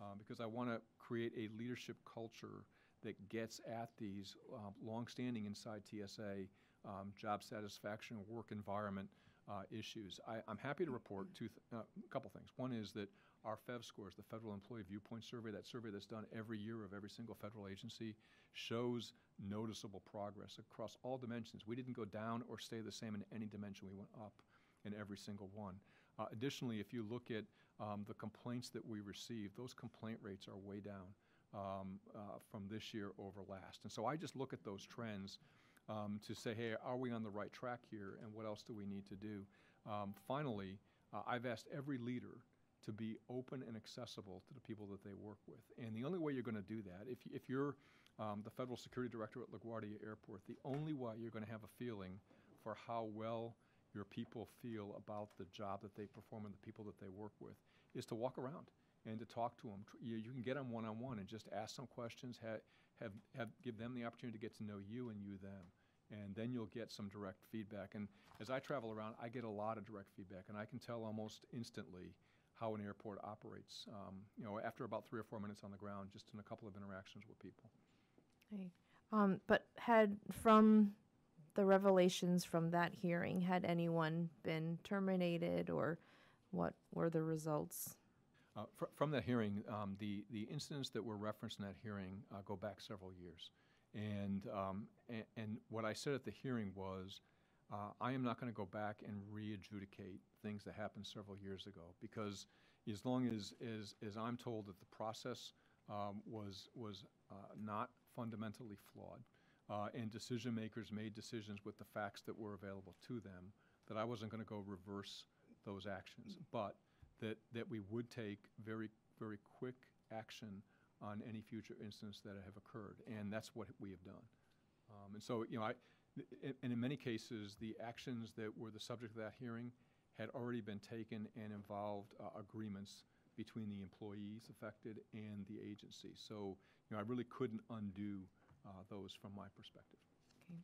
um, because I want to create a leadership culture that gets at these um, longstanding inside TSA um, job satisfaction, work environment uh, issues. I, I'm happy to report two, th- uh, a couple things. One is that our FEV scores, the Federal Employee Viewpoint Survey, that survey that's done every year of every single federal agency, shows noticeable progress across all dimensions. We didn't go down or stay the same in any dimension. We went up in every single one. Uh, additionally, if you look at um, the complaints that we receive, those complaint rates are way down um, uh, from this year over last. And so I just look at those trends um, to say, hey, are we on the right track here, and what else do we need to do? Um, finally, uh, I've asked every leader to be open and accessible to the people that they work with. And the only way you're going to do that, if, if you're um, the federal security director at LaGuardia Airport, the only way you're going to have a feeling for how well your people feel about the job that they perform and the people that they work with is to walk around and to talk to them. You, you can get them one on one and just ask some questions, have, have give them the opportunity to get to know you and you them. And then you'll get some direct feedback. And as I travel around, I get a lot of direct feedback, and I can tell almost instantly how an airport operates. Um, you know, after about three or four minutes on the ground, just in a couple of interactions with people. Um, but had from the revelations from that hearing, had anyone been terminated or what were the results? Uh, fr- From that hearing, um, the, the incidents that were referenced in that hearing uh, go back several years. And, um, a- and what I said at the hearing was, uh, I am not going to go back and re-adjudicate things that happened several years ago, because as long as, as, as I'm told that the process um, was, was uh, not fundamentally flawed, uh, and decision makers made decisions with the facts that were available to them, that I wasn't going to go reverse those actions. But that, that we would take very, very quick action on any future incidents that have occurred, and that's what we have done. Um, and so, you know, I, and in many cases, the actions that were the subject of that hearing had already been taken and involved uh, agreements between the employees affected and the agency. So, you know, I really couldn't undo uh, those from my perspective. Okay.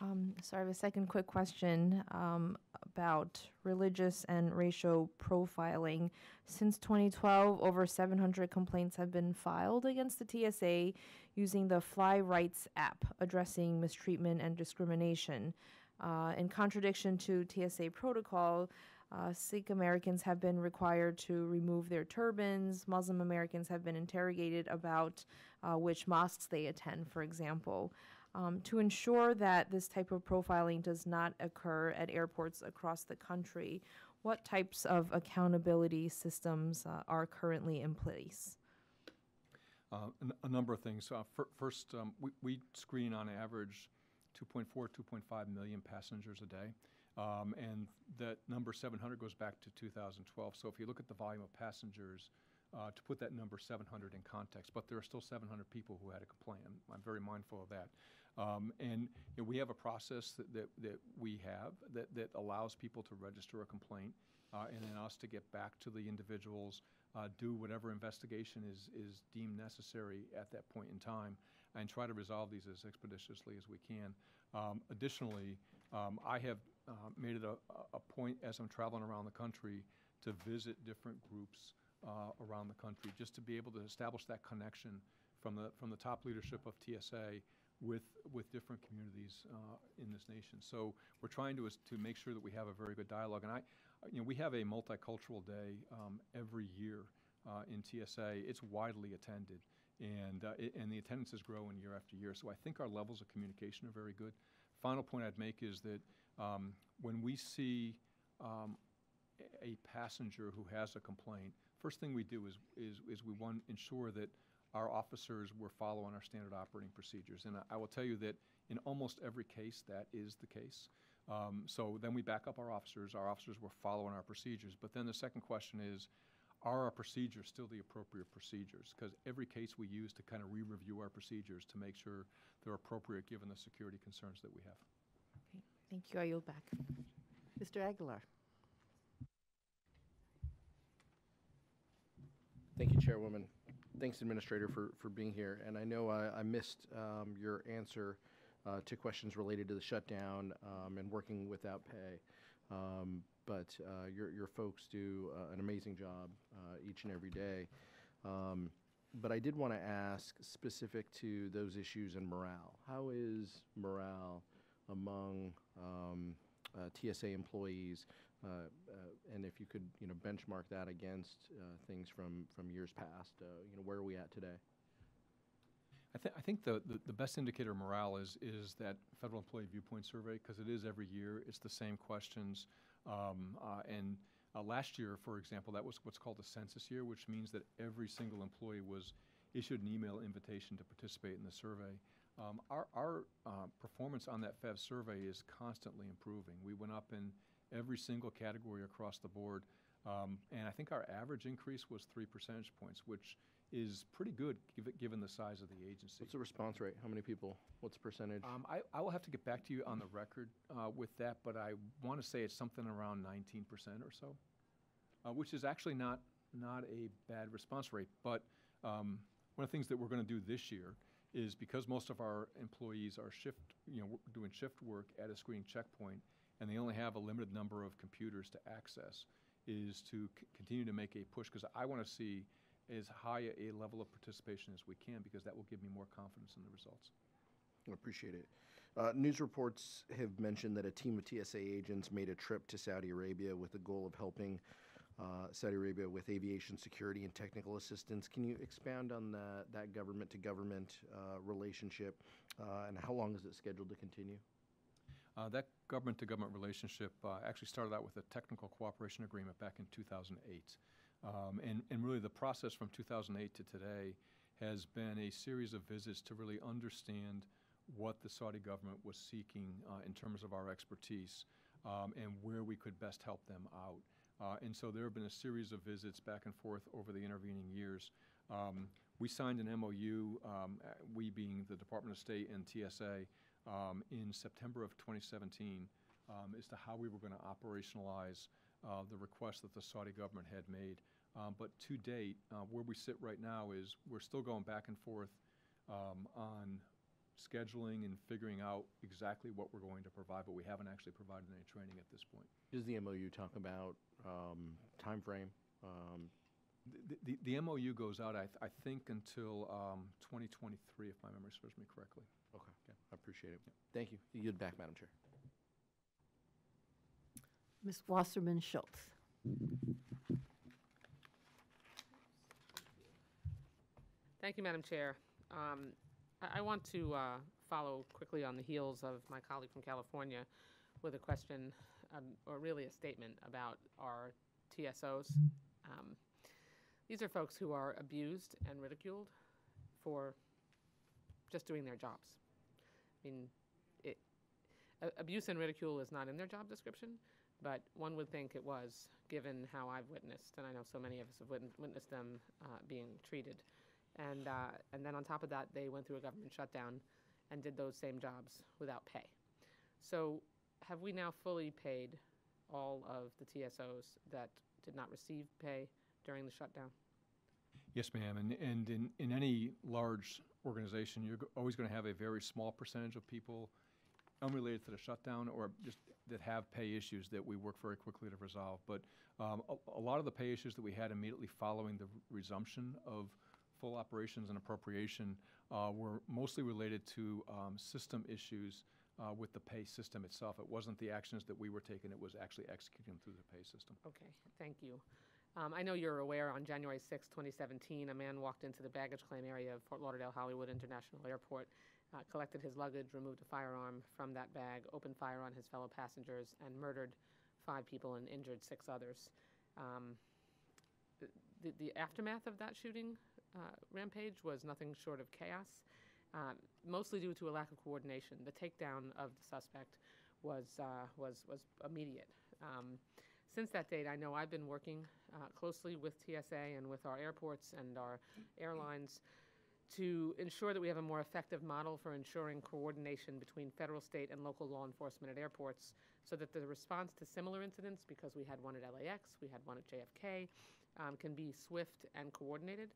Um, so I have a second quick question. Um, about religious and racial profiling. Since 2012, over 700 complaints have been filed against the TSA using the Fly Rights app addressing mistreatment and discrimination. Uh, in contradiction to TSA protocol, uh, Sikh Americans have been required to remove their turbans. Muslim Americans have been interrogated about uh, which mosques they attend, for example. Um, to ensure that this type of profiling does not occur at airports across the country, what types of accountability systems uh, are currently in place? Uh, a number of things. Uh, fir- First, um, we- we screen on average 2.4, 2.5 million passengers a day. Um, And that number 700 goes back to 2012. So if you look at the volume of passengers, uh, to put that number 700 in context, but there are still 700 people who had a complaint. I'm- I'm very mindful of that. Um, And you know, we have a process that- that that we have that that allows people to register a complaint uh, and then us to get back to the individuals, uh, do whatever investigation is, is deemed necessary at that point in time, and try to resolve these as expeditiously as we can. Um, Additionally, um, I have uh, made it a, a point as I'm traveling around the country to visit different groups uh, around the country, just to be able to establish that connection from the, from the top leadership of TSA with, with different communities uh, in this nation. So we're trying to, to make sure that we have a very good dialogue. And I, you know, we have a multicultural day um, every year uh, in TSA. It's widely attended, and, uh, it- and the attendances grow in year after year. So I think our levels of communication are very good. Final point I'd make is that um, when we see um, a- a passenger who has a complaint, first thing we do is, is, is we want, ensure that our officers were following our standard operating procedures. And I- I will tell you that in almost every case, that is the case. Um, So then we back up our officers, our officers were following our procedures. But then the second question is, are our procedures still the appropriate procedures? Because every case we use to kind of re-review our procedures to make sure they're appropriate given the security concerns that we have. Okay, Thank you. I yield back. Mr. Aguilar? Thank you, Chairwoman. Thanks, Administrator, for, for being here. And I know I, I missed um, your answer uh, to questions related to the shutdown um, and working without pay. Um, but uh, your, your folks do uh, an amazing job uh, each and every day. Um, but I did want to ask specific to those issues and morale. How is morale among um, uh, TSA employees? Uh, uh, and if you could, you know, benchmark that against uh, things from, from years past, you know, where are we at today? I, th- I think the, the, the best indicator of morale is, is that federal employee viewpoint survey, because it is every year, it's the same questions. Um, uh, and uh, last year, for example, that was what's called a census year, which means that every single employee was issued an email invitation to participate in the survey. Um, our our uh, performance on that FEV survey is constantly improving. We went up in every single category across the board. Um, and I think our average increase was three percentage points, which is pretty good given, given the size of the agency. What's the response rate? How many people? What's the percentage? Um, I, I will have to get back to you on the record uh, with that, but I want to say it's something around 19% or so, uh, which is actually not, not a bad response rate. But um, one of the things that we're going to do this year is because most of our employees are shift, you know, doing shift work at a screening checkpoint, and they only have a limited number of computers to access, is to c- continue to make a push, because I want to see as high a level of participation as we can, because that will give me more confidence in the results. I appreciate it. Uh, news reports have mentioned that a team of TSA agents made a trip to Saudi Arabia with the goal of helping uh, Saudi Arabia with aviation security and technical assistance. Can you expand on that, that government to government uh, relationship uh, and how long is it scheduled to continue? Uh, That government-to-government relationship uh, actually started out with a technical cooperation agreement back in 2008. Um, And, and really, the process from 2008 to today has been a series of visits to really understand what the Saudi government was seeking uh, in terms of our expertise um, and where we could best help them out. Uh, And so there have been a series of visits back and forth over the intervening years. Um, We signed an MOU, um, uh, we being the Department of State and TSA, um, in September of 2017 um, as to how we were going to operationalize uh, the request that the Saudi government had made. Um, But to date, uh, where we sit right now is, we're still going back and forth um, on scheduling and figuring out exactly what we're going to provide, but we haven't actually provided any training at this point. Does the MOU talk about um, timeframe? Um, The- The, the MOU goes out, I, th- I think, until um, 2023, if my memory serves me correctly. Okay, I appreciate it. Thank you. You get back, Madam Chair. Ms. Wasserman Schultz. Thank you, Madam Chair. Um, I, I want to uh, follow quickly on the heels of my colleague from California with a question, um, or really a statement about our TSOs. Um, these are folks who are abused and ridiculed for just doing their jobs. I mean, it, abuse and ridicule is not in their job description, but one would think it was, given how I've witnessed, and I know so many of us have witn- witnessed them uh, being treated. And, uh, and then on top of that, they went through a government shutdown and did those same jobs without pay. So have we now fully paid all of the TSOs that did not receive pay during the shutdown? Yes, ma'am, and, and in, in any large organization, you're always going to have a very small percentage of people unrelated to the shutdown or just that have pay issues that we work very quickly to resolve. But um, a, a lot of the pay issues that we had immediately following the resumption of full operations and appropriation uh, were mostly related to um, system issues uh, with the pay system itself. It wasn't the actions that we were taking, it was actually executing through the pay system. Okay, thank you. Um, I know you're aware on January 6, 2017, a man walked into the baggage claim area of Fort Lauderdale Hollywood International Airport, uh, collected his luggage, removed a firearm from that bag, opened fire on his fellow passengers, and murdered five people and injured six others. Um, the, the aftermath of that shooting uh, rampage was nothing short of chaos, um, mostly due to a lack of coordination. The takedown of the suspect was, uh, was, was immediate. Um, since that date, I know I've been working uh, closely with TSA and with our airports and our airlines to ensure that we have a more effective model for ensuring coordination between federal, state, and local law enforcement at airports so that the response to similar incidents, because we had one at LAX, we had one at JFK, um, can be swift and coordinated.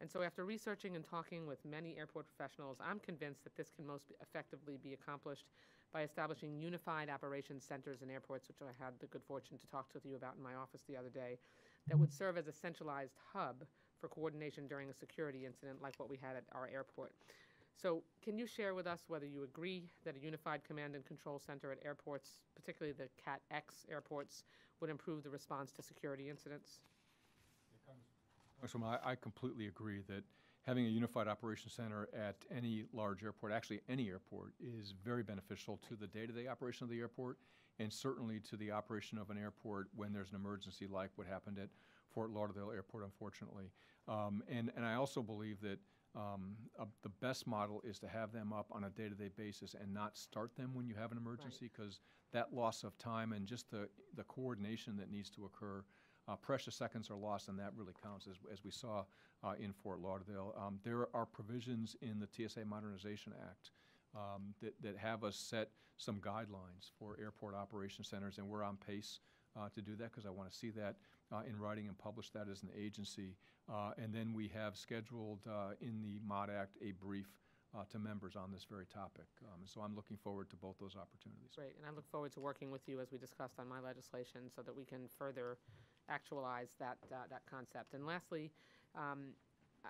And so after researching and talking with many airport professionals, I'm convinced that this can most effectively be accomplished by establishing unified operations centers in airports, which I had the good fortune to talk with you about in my office the other day, that would serve as a centralized hub for coordination during a security incident like what we had at our airport. So can you share with us whether you agree that a unified command and control center at airports, particularly the CAT X airports, would improve the response to security incidents? I, I completely agree that having a unified operations center at any large airport, actually any airport, is very beneficial to the day-to-day operation of the airport and certainly to the operation of an airport when there's an emergency like what happened at Fort Lauderdale Airport, unfortunately. Um, and, and I also believe that um, uh, the best model is to have them up on a day-to-day basis and not start them when you have an emergency because that loss of time and just the, the coordination that needs to occur uh, precious seconds are lost, and that really counts, as, as we saw uh, in Fort Lauderdale. Um, there are provisions in the TSA Modernization Act um, that, that have us set some guidelines for airport operation centers, and we're on pace uh, to do that because I want to see that uh, in writing and publish that as an agency. Uh, and then we have scheduled uh, in the MOD Act a brief uh, to members on this very topic. Um, so I'm looking forward to both those opportunities. Great, and I look forward to working with you as we discussed on my legislation so that we can further actualize that, uh, that concept. And lastly, um,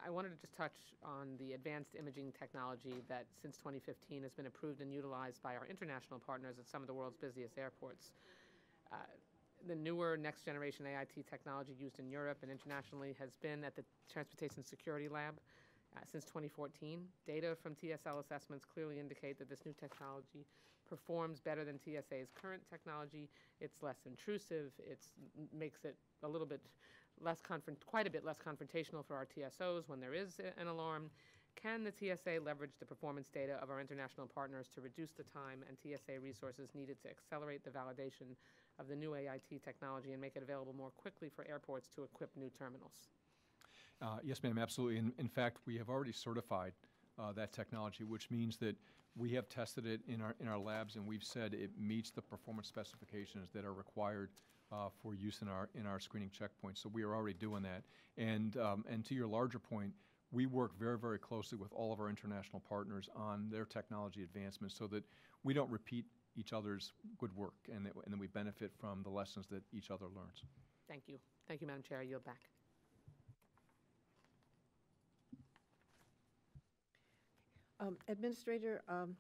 I wanted to just touch on the advanced imaging technology that since 2015 has been approved and utilized by our international partners at some of the world's busiest airports. Uh, the newer next generation AIT technology used in Europe and internationally has been at the Transportation Security Lab uh, since 2014. Data from TSL assessments clearly indicate that this new technology performs better than TSA's current technology. It's less intrusive. It makes it a little bit less confront, quite a bit less confrontational for our TSOs when there is a- an alarm. Can the TSA leverage the performance data of our international partners to reduce the time and TSA resources needed to accelerate the validation of the new AIT technology and make it available more quickly for airports to equip new terminals? Uh, Yes, ma'am, absolutely. In, in fact, we have already certified uh, that technology, which means that we have tested it in our, in our labs, and we've said it meets the performance specifications that are required uh, for use in our, in our screening checkpoints. So we are already doing that. And, um, and to your larger point, we work very, very closely with all of our international partners on their technology advancements so that we don't repeat each other's good work and that, and that we benefit from the lessons that each other learns. Thank you. Thank you, Madam Chair. Yield back. Um, Administrator, um,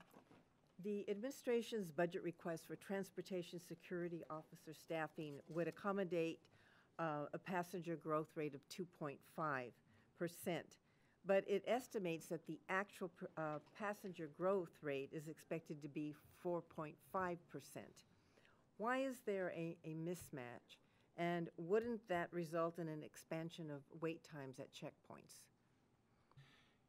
the administration's budget request for transportation security officer staffing would accommodate uh, a passenger growth rate of 2.5 percent, but it estimates that the actual uh, passenger growth rate is expected to be 4.5 percent. Why is there a, a mismatch? And wouldn't that result in an expansion of wait times at checkpoints?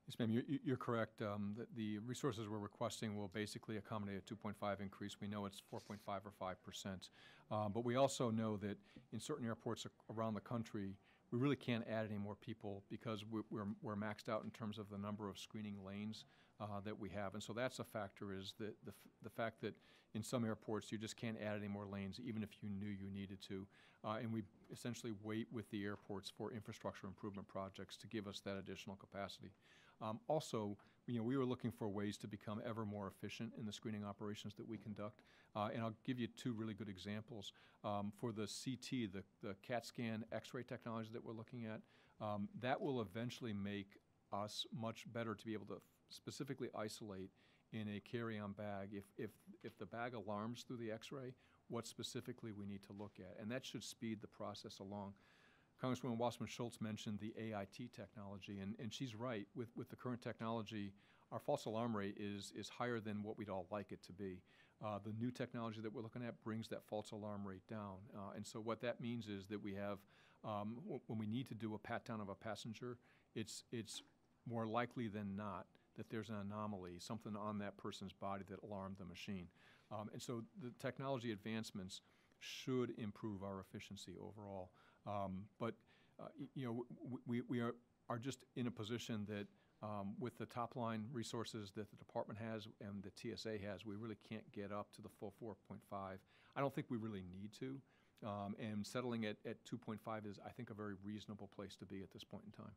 Yes, ma'am, you're, you're correct. Um, the, the resources we're requesting will basically accommodate a 2.5 increase. We know it's 4.5 or 5 percent. Um, but we also know that in certain airports around the country, we really can't add any more people because we're, we're, we're maxed out in terms of the number of screening lanes uh, that we have. And so that's a factor is the, f- the fact that in some airports, you just can't add any more lanes, even if you knew you needed to. Uh, and we essentially wait with the airports for infrastructure improvement projects to give us that additional capacity. Um, also, you know, we were looking for ways to become ever more efficient in the screening operations that we conduct. Uh, and I'll give you two really good examples. Um, for the CT, the, the CAT scan X-ray technology that we're looking at, um, that will eventually make us much better to be able to specifically isolate in a carry-on bag if, if, if the bag alarms through the X-ray, what specifically we need to look at. And that should speed the process along. Congresswoman Wasserman Schultz mentioned the AIT technology, and, and she's right. With, with the current technology, our false alarm rate is, is higher than what we'd all like it to be. Uh, the new technology that we're looking at brings that false alarm rate down. Uh, and so what that means is that we have, um, when we need to do a pat down of a passenger, it's, it's more likely than not that there's an anomaly, something on that person's body that alarmed the machine. Um, and so the technology advancements should improve our efficiency overall. Um, but uh, you know, we, we are, are just in a position that um, with the top line resources that the department has and the TSA has, we really can't get up to the full 4.5. I don't think we really need to. Um, and settling at, at 2.5 is, I think, a very reasonable place to be at this point in time.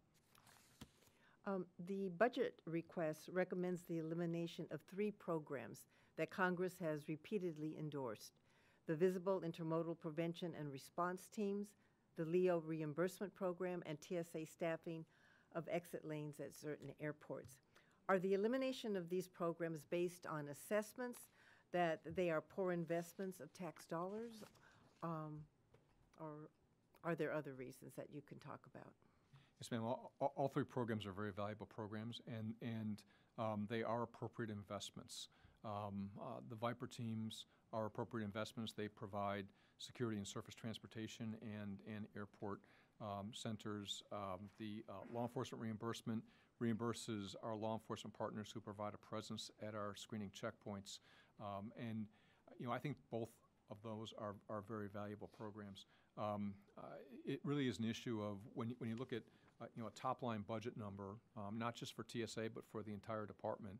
Um, The budget request recommends the elimination of three programs that Congress has repeatedly endorsed. The Visible Intermodal Prevention and Response Teams, the LEO reimbursement program, and TSA staffing of exit lanes at certain airports. Are the elimination of these programs based on assessments that they are poor investments of tax dollars? Um, Or are there other reasons that you can talk about? Yes, ma'am. All, all- three programs are very valuable programs, and, and um, they are appropriate investments. Um, uh, The Viper teams are appropriate investments. They provide security and surface transportation and, and airport um, centers. Um, The uh, law enforcement reimbursement reimburses our law enforcement partners who provide a presence at our screening checkpoints. Um, And, you know, I think both of those are, are very valuable programs. Um, uh, It really is an issue of, when, you- when you look at, uh, you know, a top-line budget number, um, not just for TSA, but for the entire department,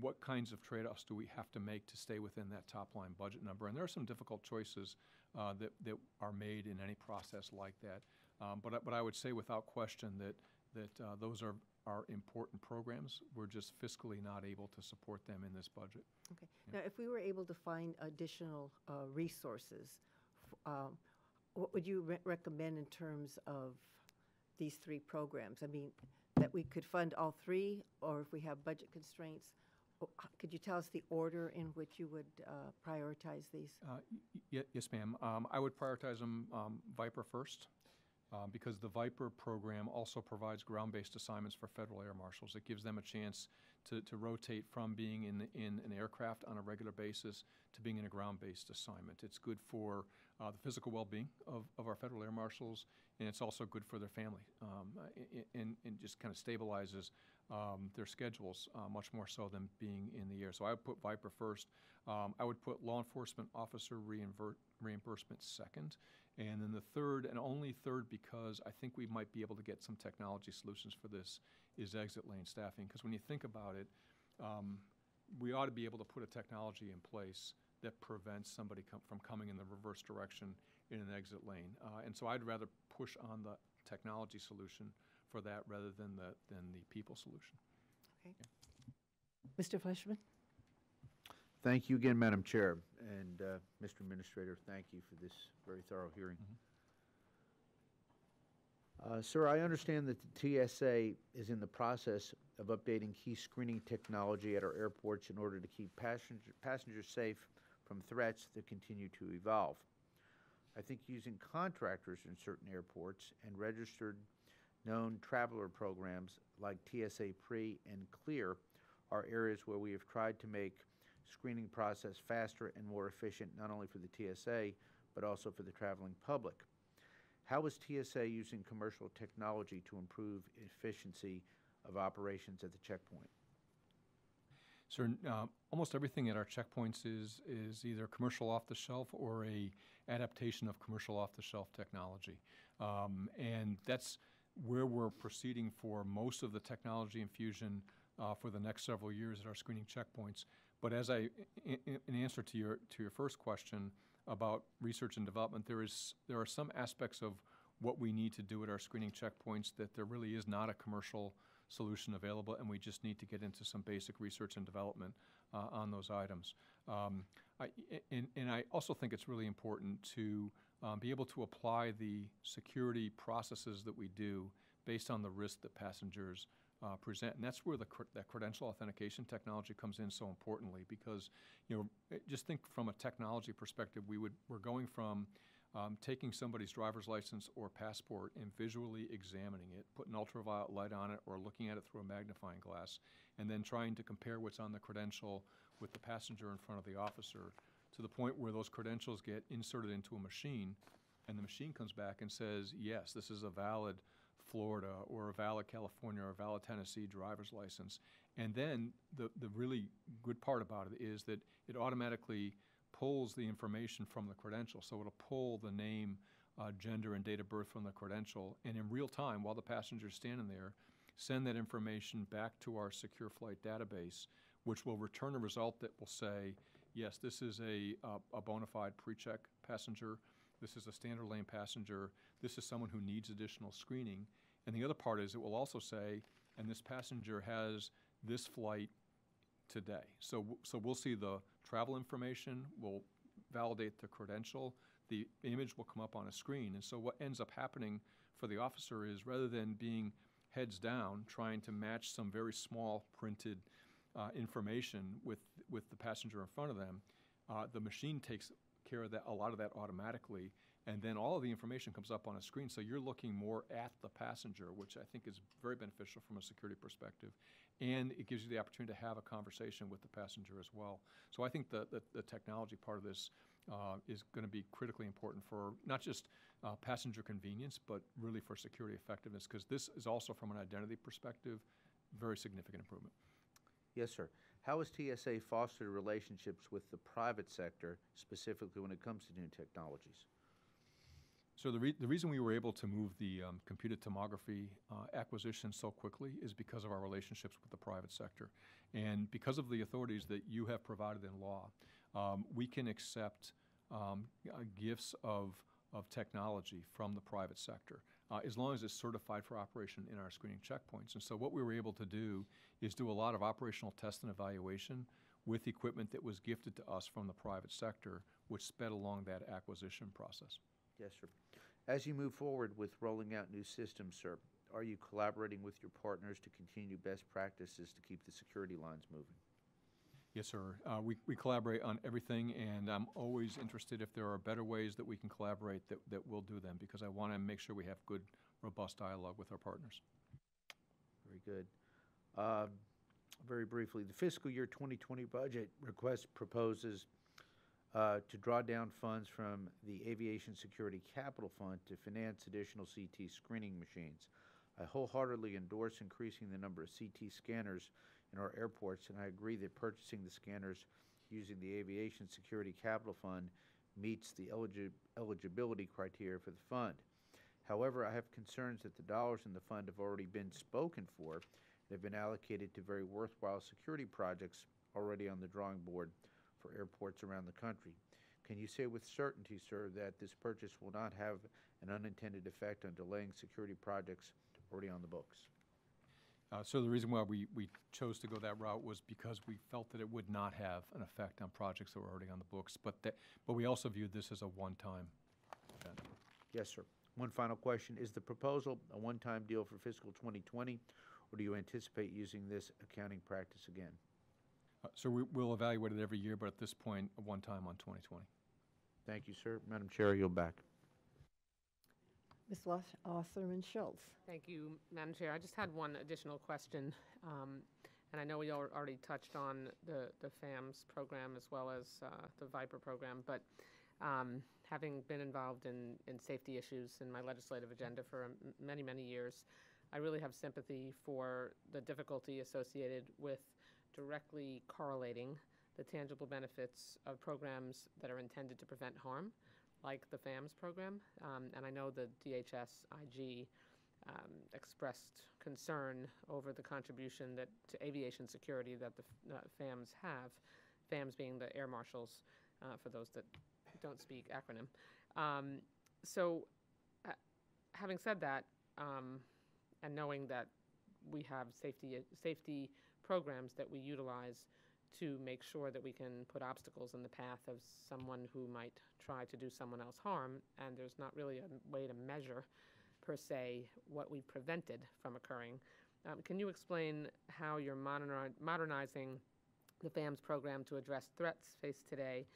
what kinds of trade-offs do we have to make to stay within that top-line budget number? And there are some difficult choices uh, that, that are made in any process like that. Um, But, I- but I would say without question that, that uh, those are, are important programs. We're just fiscally not able to support them in this budget. Okay. Now, if we were able to find additional uh, resources, f- um, what would you re- recommend in terms of these three programs? I mean, that we could fund all three, or if we have budget constraints, could you tell us the order in which you would uh, prioritize these? Uh, Yes, ma'am. Um, I would prioritize them um, Viper first, uh, because the Viper program also provides ground-based assignments for federal air marshals. It gives them a chance to, to rotate from being in, in an aircraft on a regular basis to being in a ground-based assignment. It's good for uh, the physical well-being of, of our federal air marshals, and it's also good for their family. Um, i- and, and just kind of stabilizes um, their schedules uh, much more so than being in the air. So I would put Viper first. Um, I would put law enforcement officer reimbursement second. And then the third, and only third because I think we might be able to get some technology solutions for this, is exit lane staffing. Because when you think about it, um, we ought to be able to put a technology in place that prevents somebody com- from coming in the reverse direction in an exit lane. Uh, and so I'd rather push on the technology solution for that rather than the, than the people solution. Okay, Mr. Fleischmann? Thank you again, Madam Chair, and uh, Mr. Administrator, thank you for this very thorough hearing. Uh, Sir, I understand that the TSA is in the process of updating key screening technology at our airports in order to keep passenger, passengers safe from threats that continue to evolve. I think using contractors in certain airports and registered known traveler programs like TSA Pre and Clear are areas where we have tried to make screening process faster and more efficient, not only for the TSA, but also for the traveling public. How is TSA using commercial technology to improve efficiency of operations at the checkpoint? So uh, almost everything at our checkpoints is, is either commercial off-the-shelf or a adaptation of commercial off-the-shelf technology. Um, And that's where we're proceeding for most of the technology infusion uh, for the next several years at our screening checkpoints. But as I, in, answer to your, to your first question about research and development, there is, there are some aspects of what we need to do at our screening checkpoints that there really is not a commercial solution available, and we just need to get into some basic research and development uh, on those items. Um, I, and, and I also think it's really important to um, be able to apply the security processes that we do based on the risk that passengers uh, present. And that's where the cr- that credential authentication technology comes in so importantly because, you know, eh, just think from a technology perspective, we would, we're going from um, taking somebody's driver's license or passport and visually examining it, putting ultraviolet light on it or looking at it through a magnifying glass, and then trying to compare what's on the credential with the passenger in front of the officer to the point where those credentials get inserted into a machine and the machine comes back and says, yes, this is a valid Florida or a valid California or a valid Tennessee driver's license. And then the, the really good part about it is that it automatically pulls the information from the credential. So it'll pull the name, uh, gender, and date of birth from the credential, and in real time, while the passenger's standing there, send that information back to our secure flight database, which will return a result that will say, yes, this is a, uh, a bona fide pre-check passenger, this is a standard lane passenger, this is someone who needs additional screening. And the other part is it will also say, and this passenger has this flight today. So, so we'll see the travel information, we'll validate the credential, the image will come up on a screen. And so what ends up happening for the officer is rather than being heads down, trying to match some very small printed uh, information with, with the passenger in front of them, uh, the machine takes care of that, a lot of that automatically, and then all of the information comes up on a screen. So you're looking more at the passenger, which I think is very beneficial from a security perspective, and it gives you the opportunity to have a conversation with the passenger as well. So I think the, the, the technology part of this uh, is going to be critically important for not just uh, passenger convenience, but really for security effectiveness, because this is also from an identity perspective, very significant improvement. Yes, sir. How has TSA fostered relationships with the private sector, specifically when it comes to new technologies? So the, re- the reason we were able to move the um, computed tomography uh, acquisition so quickly is because of our relationships with the private sector. And because of the authorities that you have provided in law, um, we can accept um, uh, gifts of, of technology from the private sector, uh, as long as it's certified for operation in our screening checkpoints. And so what we were able to do is do a lot of operational test and evaluation with equipment that was gifted to us from the private sector, which sped along that acquisition process. Yes, sir. As you move forward with rolling out new systems, sir, are you collaborating with your partners to continue best practices to keep the security lines moving? Yes, sir. Uh, we, we collaborate on everything, and I'm always interested if there are better ways that we can collaborate that, that we'll do them because I want to make sure we have good, robust dialogue with our partners. Very good. Um, Very briefly, the fiscal year 2020 budget request proposes uh, to draw down funds from the Aviation Security Capital Fund to finance additional CT screening machines. I wholeheartedly endorse increasing the number of CT scanners in our airports, and I agree that purchasing the scanners using the Aviation Security Capital Fund meets the eligi- eligibility criteria for the fund. However, I have concerns that the dollars in the fund have already been spoken for and have been allocated to very worthwhile security projects already on the drawing board for airports around the country. Can you say with certainty, sir, that this purchase will not have an unintended effect on delaying security projects already on the books? Uh, So the reason why we, we chose to go that route was because we felt that it would not have an effect on projects that were already on the books, but that, but we also viewed this as a one-time event. Yes, sir. One final question. Is the proposal a one-time deal for fiscal 2020, or do you anticipate using this accounting practice again? Uh, So we, we'll evaluate it every year, but at this point, a one-time on 2020. Thank you, sir. Madam Chair, yield back. Ms. Wasserman Schultz. Thank you, Madam Chair. I just had one additional question. um, And I know we already touched on the, the FAMS program as well as uh, the VIPR program, but um, having been involved in, in safety issues in my legislative agenda for many, many years, I really have sympathy for the difficulty associated with directly correlating the tangible benefits of programs that are intended to prevent harm, like the FAMS program. Um, and I know the DHS IG um, expressed concern over the contribution that to aviation security that the uh, FAMS have, FAMS being the air marshals, uh, for those that don't speak acronym. Um, so, uh, having said that, um, and knowing that we have safety safety programs that we utilize to make sure that we can put obstacles in the path of someone who might try to do someone else harm, and there's not really a way to measure per se what we prevented from occurring. Um, can you explain how you're moderni- modernizing the FAMS program to address threats faced today?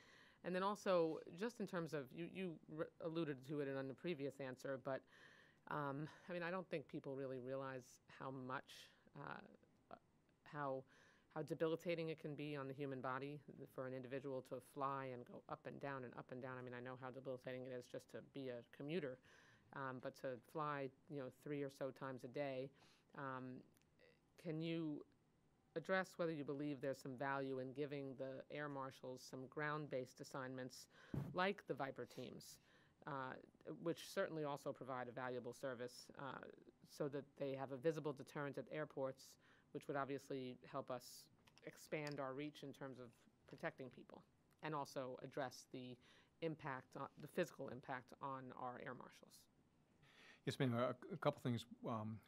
And then also, just in terms of, you, you alluded to it in the previous answer, but um, I mean, I don't think people really realize how much, uh, how, how debilitating it can be on the human body for an individual to fly and go up and down and up and down. I mean, I know how debilitating it is just to be a commuter, um, but to fly, you know, three or so times a day. Um, can you address whether you believe there's some value in giving the air marshals some ground-based assignments like the VIPR teams? uh, which certainly also provide a valuable service uh, so that they have a visible deterrent at airports, which would obviously help us expand our reach in terms of protecting people and also address the impact, on, the physical impact on our air marshals. Yes, ma'am. A, a couple things. Um,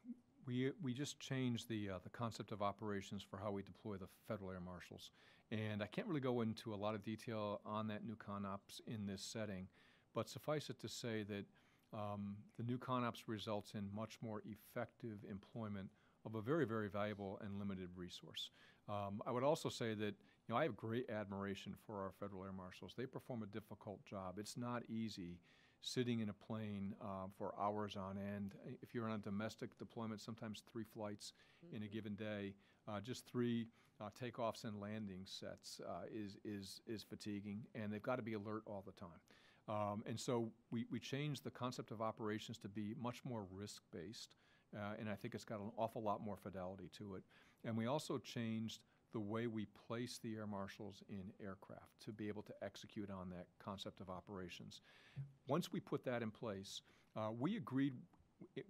we, we just changed the, uh, the concept of operations for how we deploy the federal air marshals. And I can't really go into a lot of detail on that new ConOps in this setting, but suffice it to say that um, the new ConOps results in much more effective employment of a very, very valuable and limited resource. Um, I would also say that you know I have great admiration for our federal air marshals. They perform a difficult job. It's not easy sitting in a plane uh, for hours on end. If you're on a domestic deployment, sometimes three flights in a given day, uh, just three uh, takeoffs and landing sets uh, is is is fatiguing, and they've got to be alert all the time. Um, and so we, we changed the concept of operations to be much more risk based, uh, and I think it's got an awful lot more fidelity to it. And we also changed the way we place the air marshals in aircraft to be able to execute on that concept of operations. Once we put that in place, uh, we agreed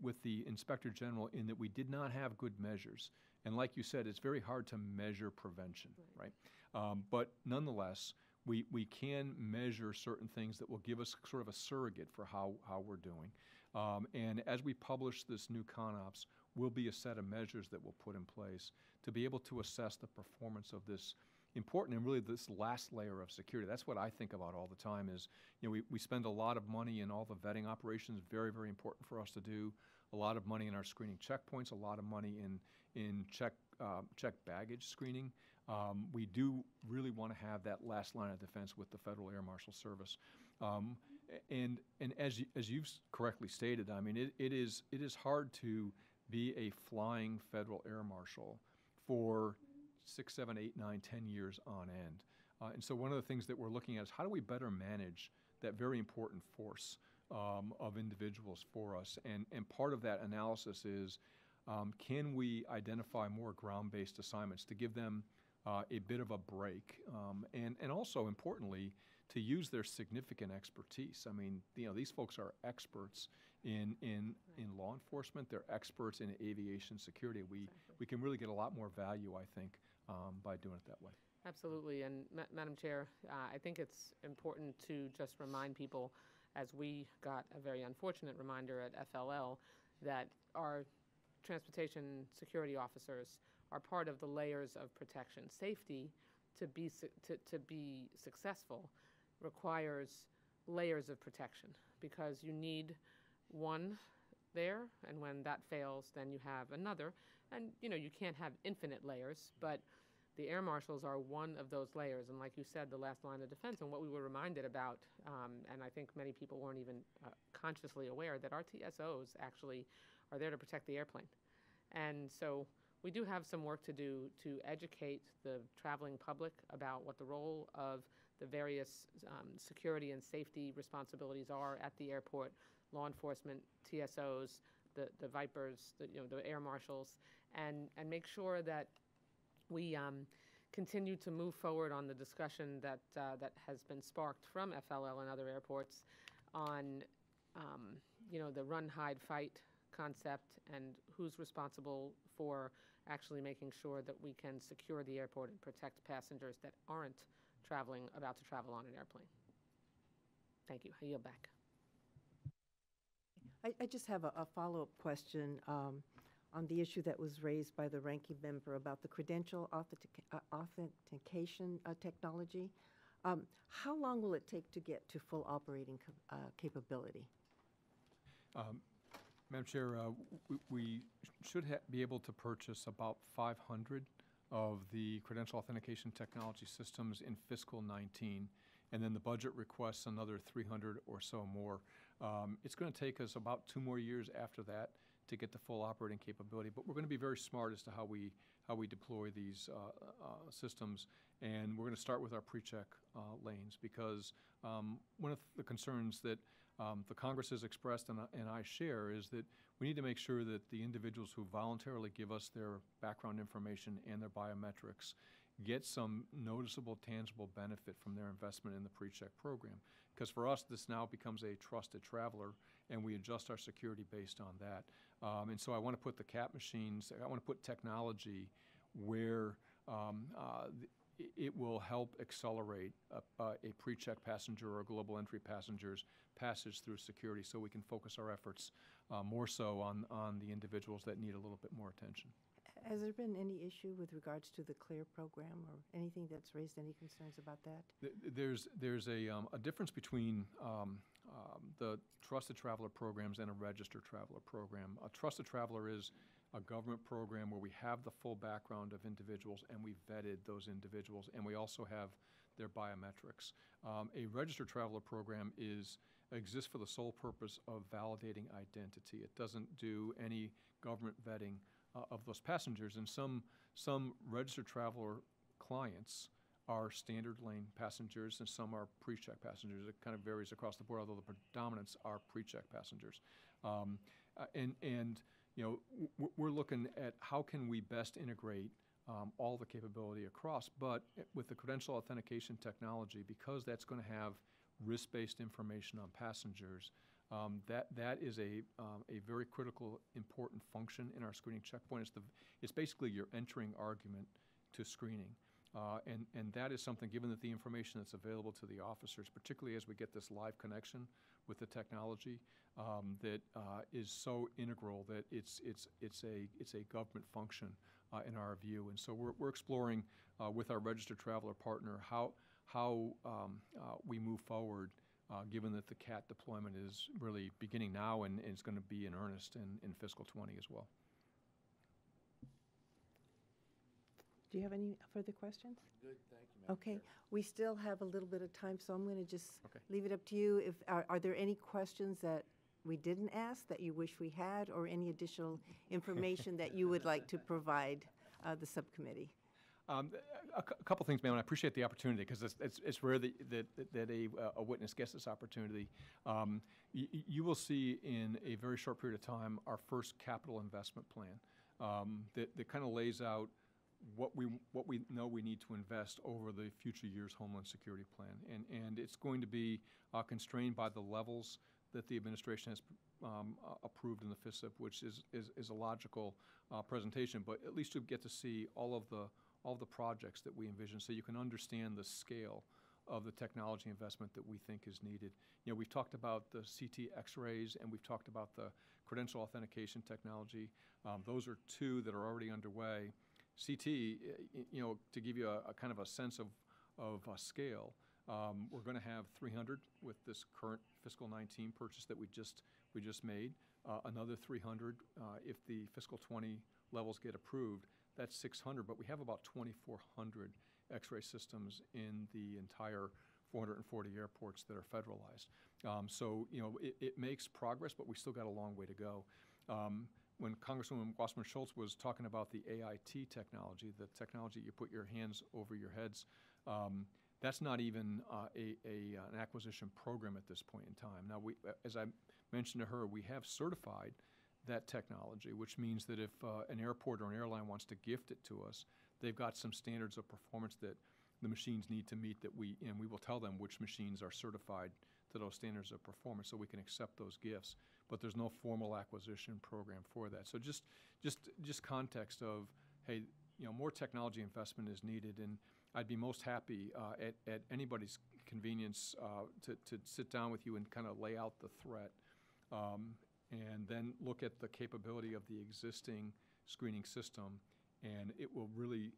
with the inspector general in that we did not have good measures. And like you said, it's very hard to measure prevention, right? Um, but nonetheless, we, we can measure certain things that will give us sort of a surrogate for how, how we're doing. Um, and as we publish this new ConOps, will be a set of measures that we'll put in place to be able to assess the performance of this important and really this last layer of security. That's what I think about all the time is, you know, we, we spend a lot of money in all the vetting operations, very, very important for us to do. A lot of money in our screening checkpoints, a lot of money in, in check, uh, check baggage screening. Um, we do really want to have that last line of defense with the Federal Air Marshal Service. Um, and, and as, you, as you've correctly stated, I mean, it, it, is, it is hard to be a flying federal air marshal for six, seven, eight, nine, ten years on end. Uh, and so one of the things that we're looking at is how do we better manage that very important force um, of individuals for us? And, and part of that analysis is um, can we identify more ground-based assignments to give them uh, a bit of a break, um, and and also importantly to use their significant expertise. I mean, you know, these folks are experts in in in law enforcement. They're experts in aviation security. We we can really get a lot more value, I think, um, by doing it that way. Absolutely, and Ma- Madam Chair, uh, I think it's important to just remind people, as we got a very unfortunate reminder at FLL, that our transportation security officers are part of the layers of protection. Safety, to be, to, to be successful, requires layers of protection because you need one there, and when that fails, then you have another. And, you know, you can't have infinite layers, but the air marshals are one of those layers. And like you said, the last line of defense, and what we were reminded about, um, and I think many people weren't even uh, consciously aware, that our TSOs actually are there to protect the airplane. And so we do have some work to do to educate the traveling public about what the role of the various um, security and safety responsibilities are at the airport, law enforcement, TSOs, the, the VIPRs, the, you know, the air marshals, and, and make sure that we um, continue to move forward on the discussion that, uh, that has been sparked from FLL and other airports on, um, you know, the run, hide, fight concept and who's responsible for actually making sure that we can secure the airport and protect passengers that aren't traveling, about to travel on an airplane. Thank you. I yield back. I, I just have a, a follow-up question um, on the issue that was raised by the ranking member about the credential authentic- uh, authentication uh, technology. Um, How long will it take to get to full operating ca- uh, capability? Um, Madam Chair, uh, w- we should be able to purchase about 500 of the credential authentication technology systems in fiscal 19, and then the budget requests another 300 or so more. Um, It's going to take us about two more years after that to get the full operating capability, but we're going to be very smart as to how we, how we deploy these uh, uh, systems. And we're going to start with our pre-check uh, lanes, because um, one of the concerns that um, the Congress has expressed and, I- and I share is that we need to make sure that the individuals who voluntarily give us their background information and their biometrics get some noticeable, tangible benefit from their investment in the pre-check program. Because for us, this now becomes a trusted traveler, and we adjust our security based on that. Um, and so I want to put the CAT machines, I want to put technology where um, uh, it will help accelerate a, a a pre-check passenger or global entry passenger's passage through security, so we can focus our efforts uh, more so on, on the individuals that need a little bit more attention. Has there been any issue with regards to the CLEAR program or anything that's raised any concerns about that? There's, there's a, um, a difference between um, um, the Trusted Traveler programs and a Registered Traveler program. A Trusted Traveler is a government program where we have the full background of individuals and we vetted those individuals, and we also have their biometrics. Um, A Registered Traveler program is, exists for the sole purpose of validating identity. It doesn't do any government vetting uh, of those passengers, and some, some Registered Traveler clients are standard lane passengers and some are pre-check passengers. It kind of varies across the board, although the predominance are pre-check passengers. Um, uh, and, and, you know, we're looking at how can we best integrate um, all the capability across, but with the credential authentication technology, because that's going to have risk-based information on passengers, um, that, that is a, um, a very critical, important function in our screening checkpoint. It's, the, it's basically your entering argument to screening. Uh, and, and that is something, given that the information that's available to the officers, particularly as we get this live connection with the technology, um, that uh, is so integral that it's, it's, it's, a, it's a government function uh, in our view. And so we're, we're exploring uh, with our registered traveler partner how, how um, uh, we move forward, uh, given that the CAT deployment is really beginning now and, and is going to be in earnest in, in fiscal 20 as well. Do you have any further questions? Good, thank you, Okay, we still have a little bit of time, so I'm going to just Okay. leave it up to you. If, are, are there any questions that we didn't ask that you wish we had, or any additional information that you would like to provide uh, the subcommittee? Um, A cou- a couple things, ma'am, and I appreciate the opportunity, because it's, it's, it's rare that, that, that a, a witness gets this opportunity. Um, You will see in a very short period of time, our first capital investment plan, um, that, that kind of lays out what we, what we know we need to invest over the future years Homeland Security Plan. And, and it's going to be uh, constrained by the levels that the administration has um, approved in the FYHSP, which is, is, is a logical uh, presentation, but at least you'll get to see all of the, all the projects that we envision, so you can understand the scale of the technology investment that we think is needed. You know, we've talked about the CT X-rays and we've talked about the credential authentication technology. Um, those are two that are already underway. CT, you know, to give you a, a kind of a sense of, of uh, scale, um, we're going to have 300 with this current fiscal 19 purchase that we just we just made. Uh, another 300 uh, if the fiscal 20 levels get approved. That's 600, but we have about 2,400 X-ray systems in the entire 440 airports that are federalized. Um, so you know it, it makes progress, but we still got a long way to go. Um, when Congresswoman Wasserman Schultz was talking about the AIT technology, the technology you put your hands over your heads, um, that's not even uh, a, a, uh, an acquisition program at this point in time. Now, we, uh, as I mentioned to her, we have certified that technology, which means that if uh, an airport or an airline wants to gift it to us, they've got some standards of performance that the machines need to meet that we, and we will tell them which machines are certified to those standards of performance so we can accept those gifts. But there's no formal acquisition program for that. So just, just, just context of, hey, you know, more technology investment is needed, and I'd be most happy uh, at, at anybody's convenience uh, to, to sit down with you and kind of lay out the threat, um, and then look at the capability of the existing screening system, and it will really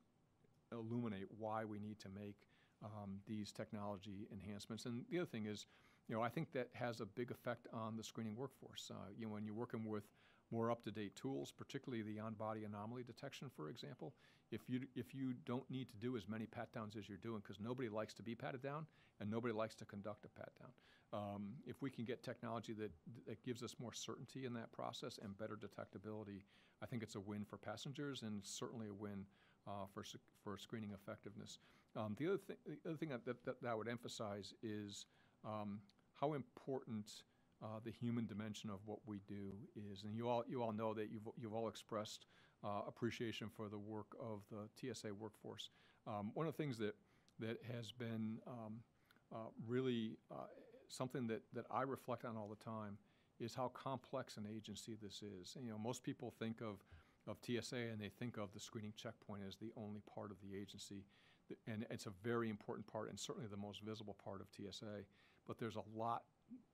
illuminate why we need to make um, these technology enhancements. And the other thing is, you know, I think that has a big effect on the screening workforce. Uh, you know, when you're working with more up-to-date tools, particularly the on-body anomaly detection, for example, if you if you don't need to do as many pat-downs as you're doing, because nobody likes to be patted down and nobody likes to conduct a pat-down. Um, if we can get technology that that gives us more certainty in that process and better detectability, I think it's a win for passengers and certainly a win uh, for for screening effectiveness. Um, the other thing the other thing that, that, that I would emphasize is um, how important uh, the human dimension of what we do is. And you all, you all know that you've, you've all expressed uh, appreciation for the work of the TSA workforce. Um, one of the things that, that has been um, uh, really uh, something that, that I reflect on all the time is how complex an agency this is. And, you know, most people think of, of TSA and they think of the screening checkpoint as the only part of the agency. And it's a very important part and certainly the most visible part of TSA. But there's a lot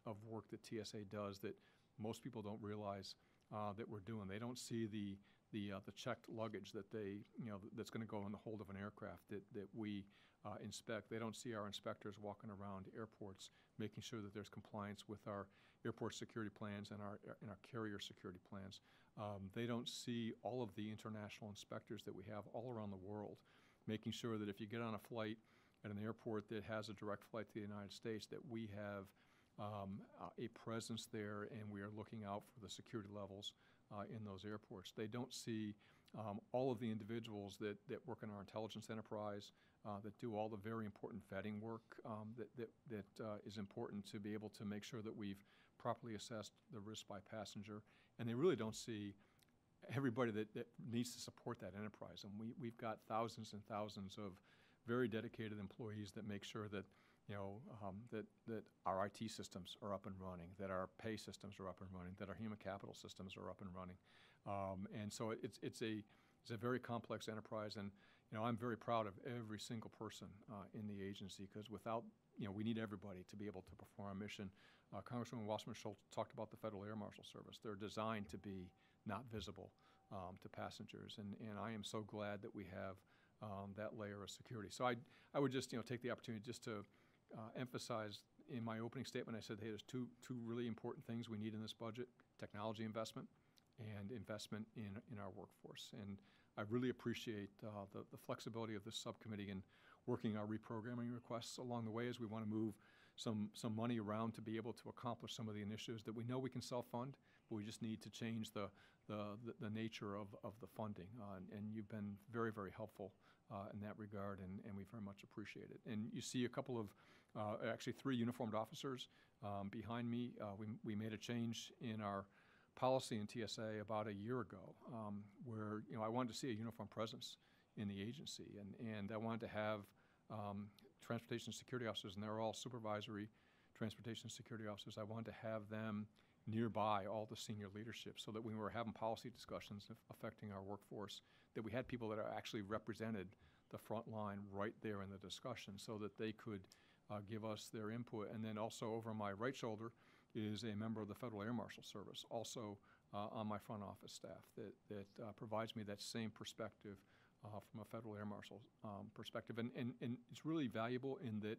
of work that TSA does that most people don't realize uh, that we're doing. They don't see the the uh, the checked luggage that they you know that's going to go in the hold of an aircraft that that we uh, inspect. They don't see our inspectors walking around airports making sure that there's compliance with our airport security plans and our and our carrier security plans. Um, they don't see all of the international inspectors that we have all around the world, making sure that if you get on a flight at an airport that has a direct flight to the United States, that we have um, a presence there and we are looking out for the security levels uh, in those airports. They don't see um, all of the individuals that, that work in our intelligence enterprise, uh, that do all the very important vetting work um, that, that, that uh, is important to be able to make sure that we've properly assessed the risk by passenger. And they really don't see everybody that, that needs to support that enterprise. And we, we've got thousands and thousands of very dedicated employees that make sure that you know, um, that, that our IT systems are up and running, that our pay systems are up and running, that our human capital systems are up and running. Um, and so it's, it's, a, it's a very complex enterprise. And, you know, I'm very proud of every single person uh, in the agency because without, you know, we need everybody to be able to perform our mission. Uh, Congresswoman Wasserman Schultz talked about the Federal Air Marshal Service. They're designed to be not visible um, to passengers. And, and I am so glad that we have um, that layer of security. So I, I would just, you know, take the opportunity just to uh, emphasized in my opening statement, I said, hey, there's two, two really important things we need in this budget, technology investment and investment in, in our workforce. And I really appreciate uh, the, the flexibility of this subcommittee in working our reprogramming requests along the way as we want to move some, some money around to be able to accomplish some of the initiatives that we know we can self-fund, but we just need to change the, the, the, the nature of, of the funding. Uh, and, and you've been very, very helpful uh, in that regard, and, and we very much appreciate it. And you see a couple of, uh, actually three uniformed officers um, behind me. Uh, we, we made a change in our policy in TSA about a year ago, um, where you know I wanted to see a uniform presence in the agency, and, and I wanted to have um, transportation security officers, and they're all supervisory transportation security officers. I wanted to have them nearby all the senior leadership so that when we were having policy discussions affecting our workforce, that we had people that are actually represented the front line right there in the discussion so that they could uh, give us their input. And then also over my right shoulder is a member of the Federal Air Marshal Service, also uh, on my front office staff, that, that uh, provides me that same perspective uh, from a Federal Air Marshal um, perspective. And, and, and it's really valuable in that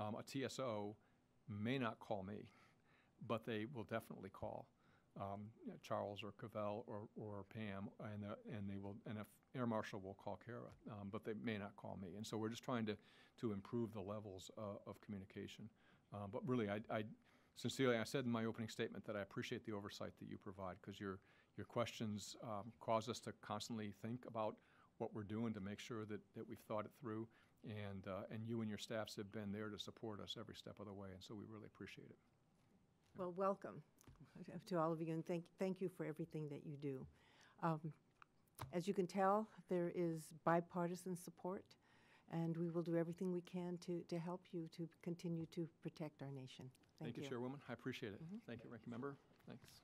um, a TSO may not call me, but they will definitely call um, Charles or Cavell or, or Pam, and, uh, and they will, and if Air Marshal will call Kara, um, but they may not call me. And so we're just trying to, to improve the levels uh, of communication. Uh, but really, I, I sincerely, I said in my opening statement that I appreciate the oversight that you provide because your, your questions um, cause us to constantly think about what we're doing to make sure that, that we've thought it through. And, uh, and you and your staffs have been there to support us every step of the way, and so we really appreciate it. Well, welcome to all of you, and thank, thank you for everything that you do. Um, As you can tell, there is bipartisan support, and we will do everything we can to, to help you to continue to protect our nation. Thank you, Chairwoman. I appreciate it. Thank you, Ranking Member. Thanks.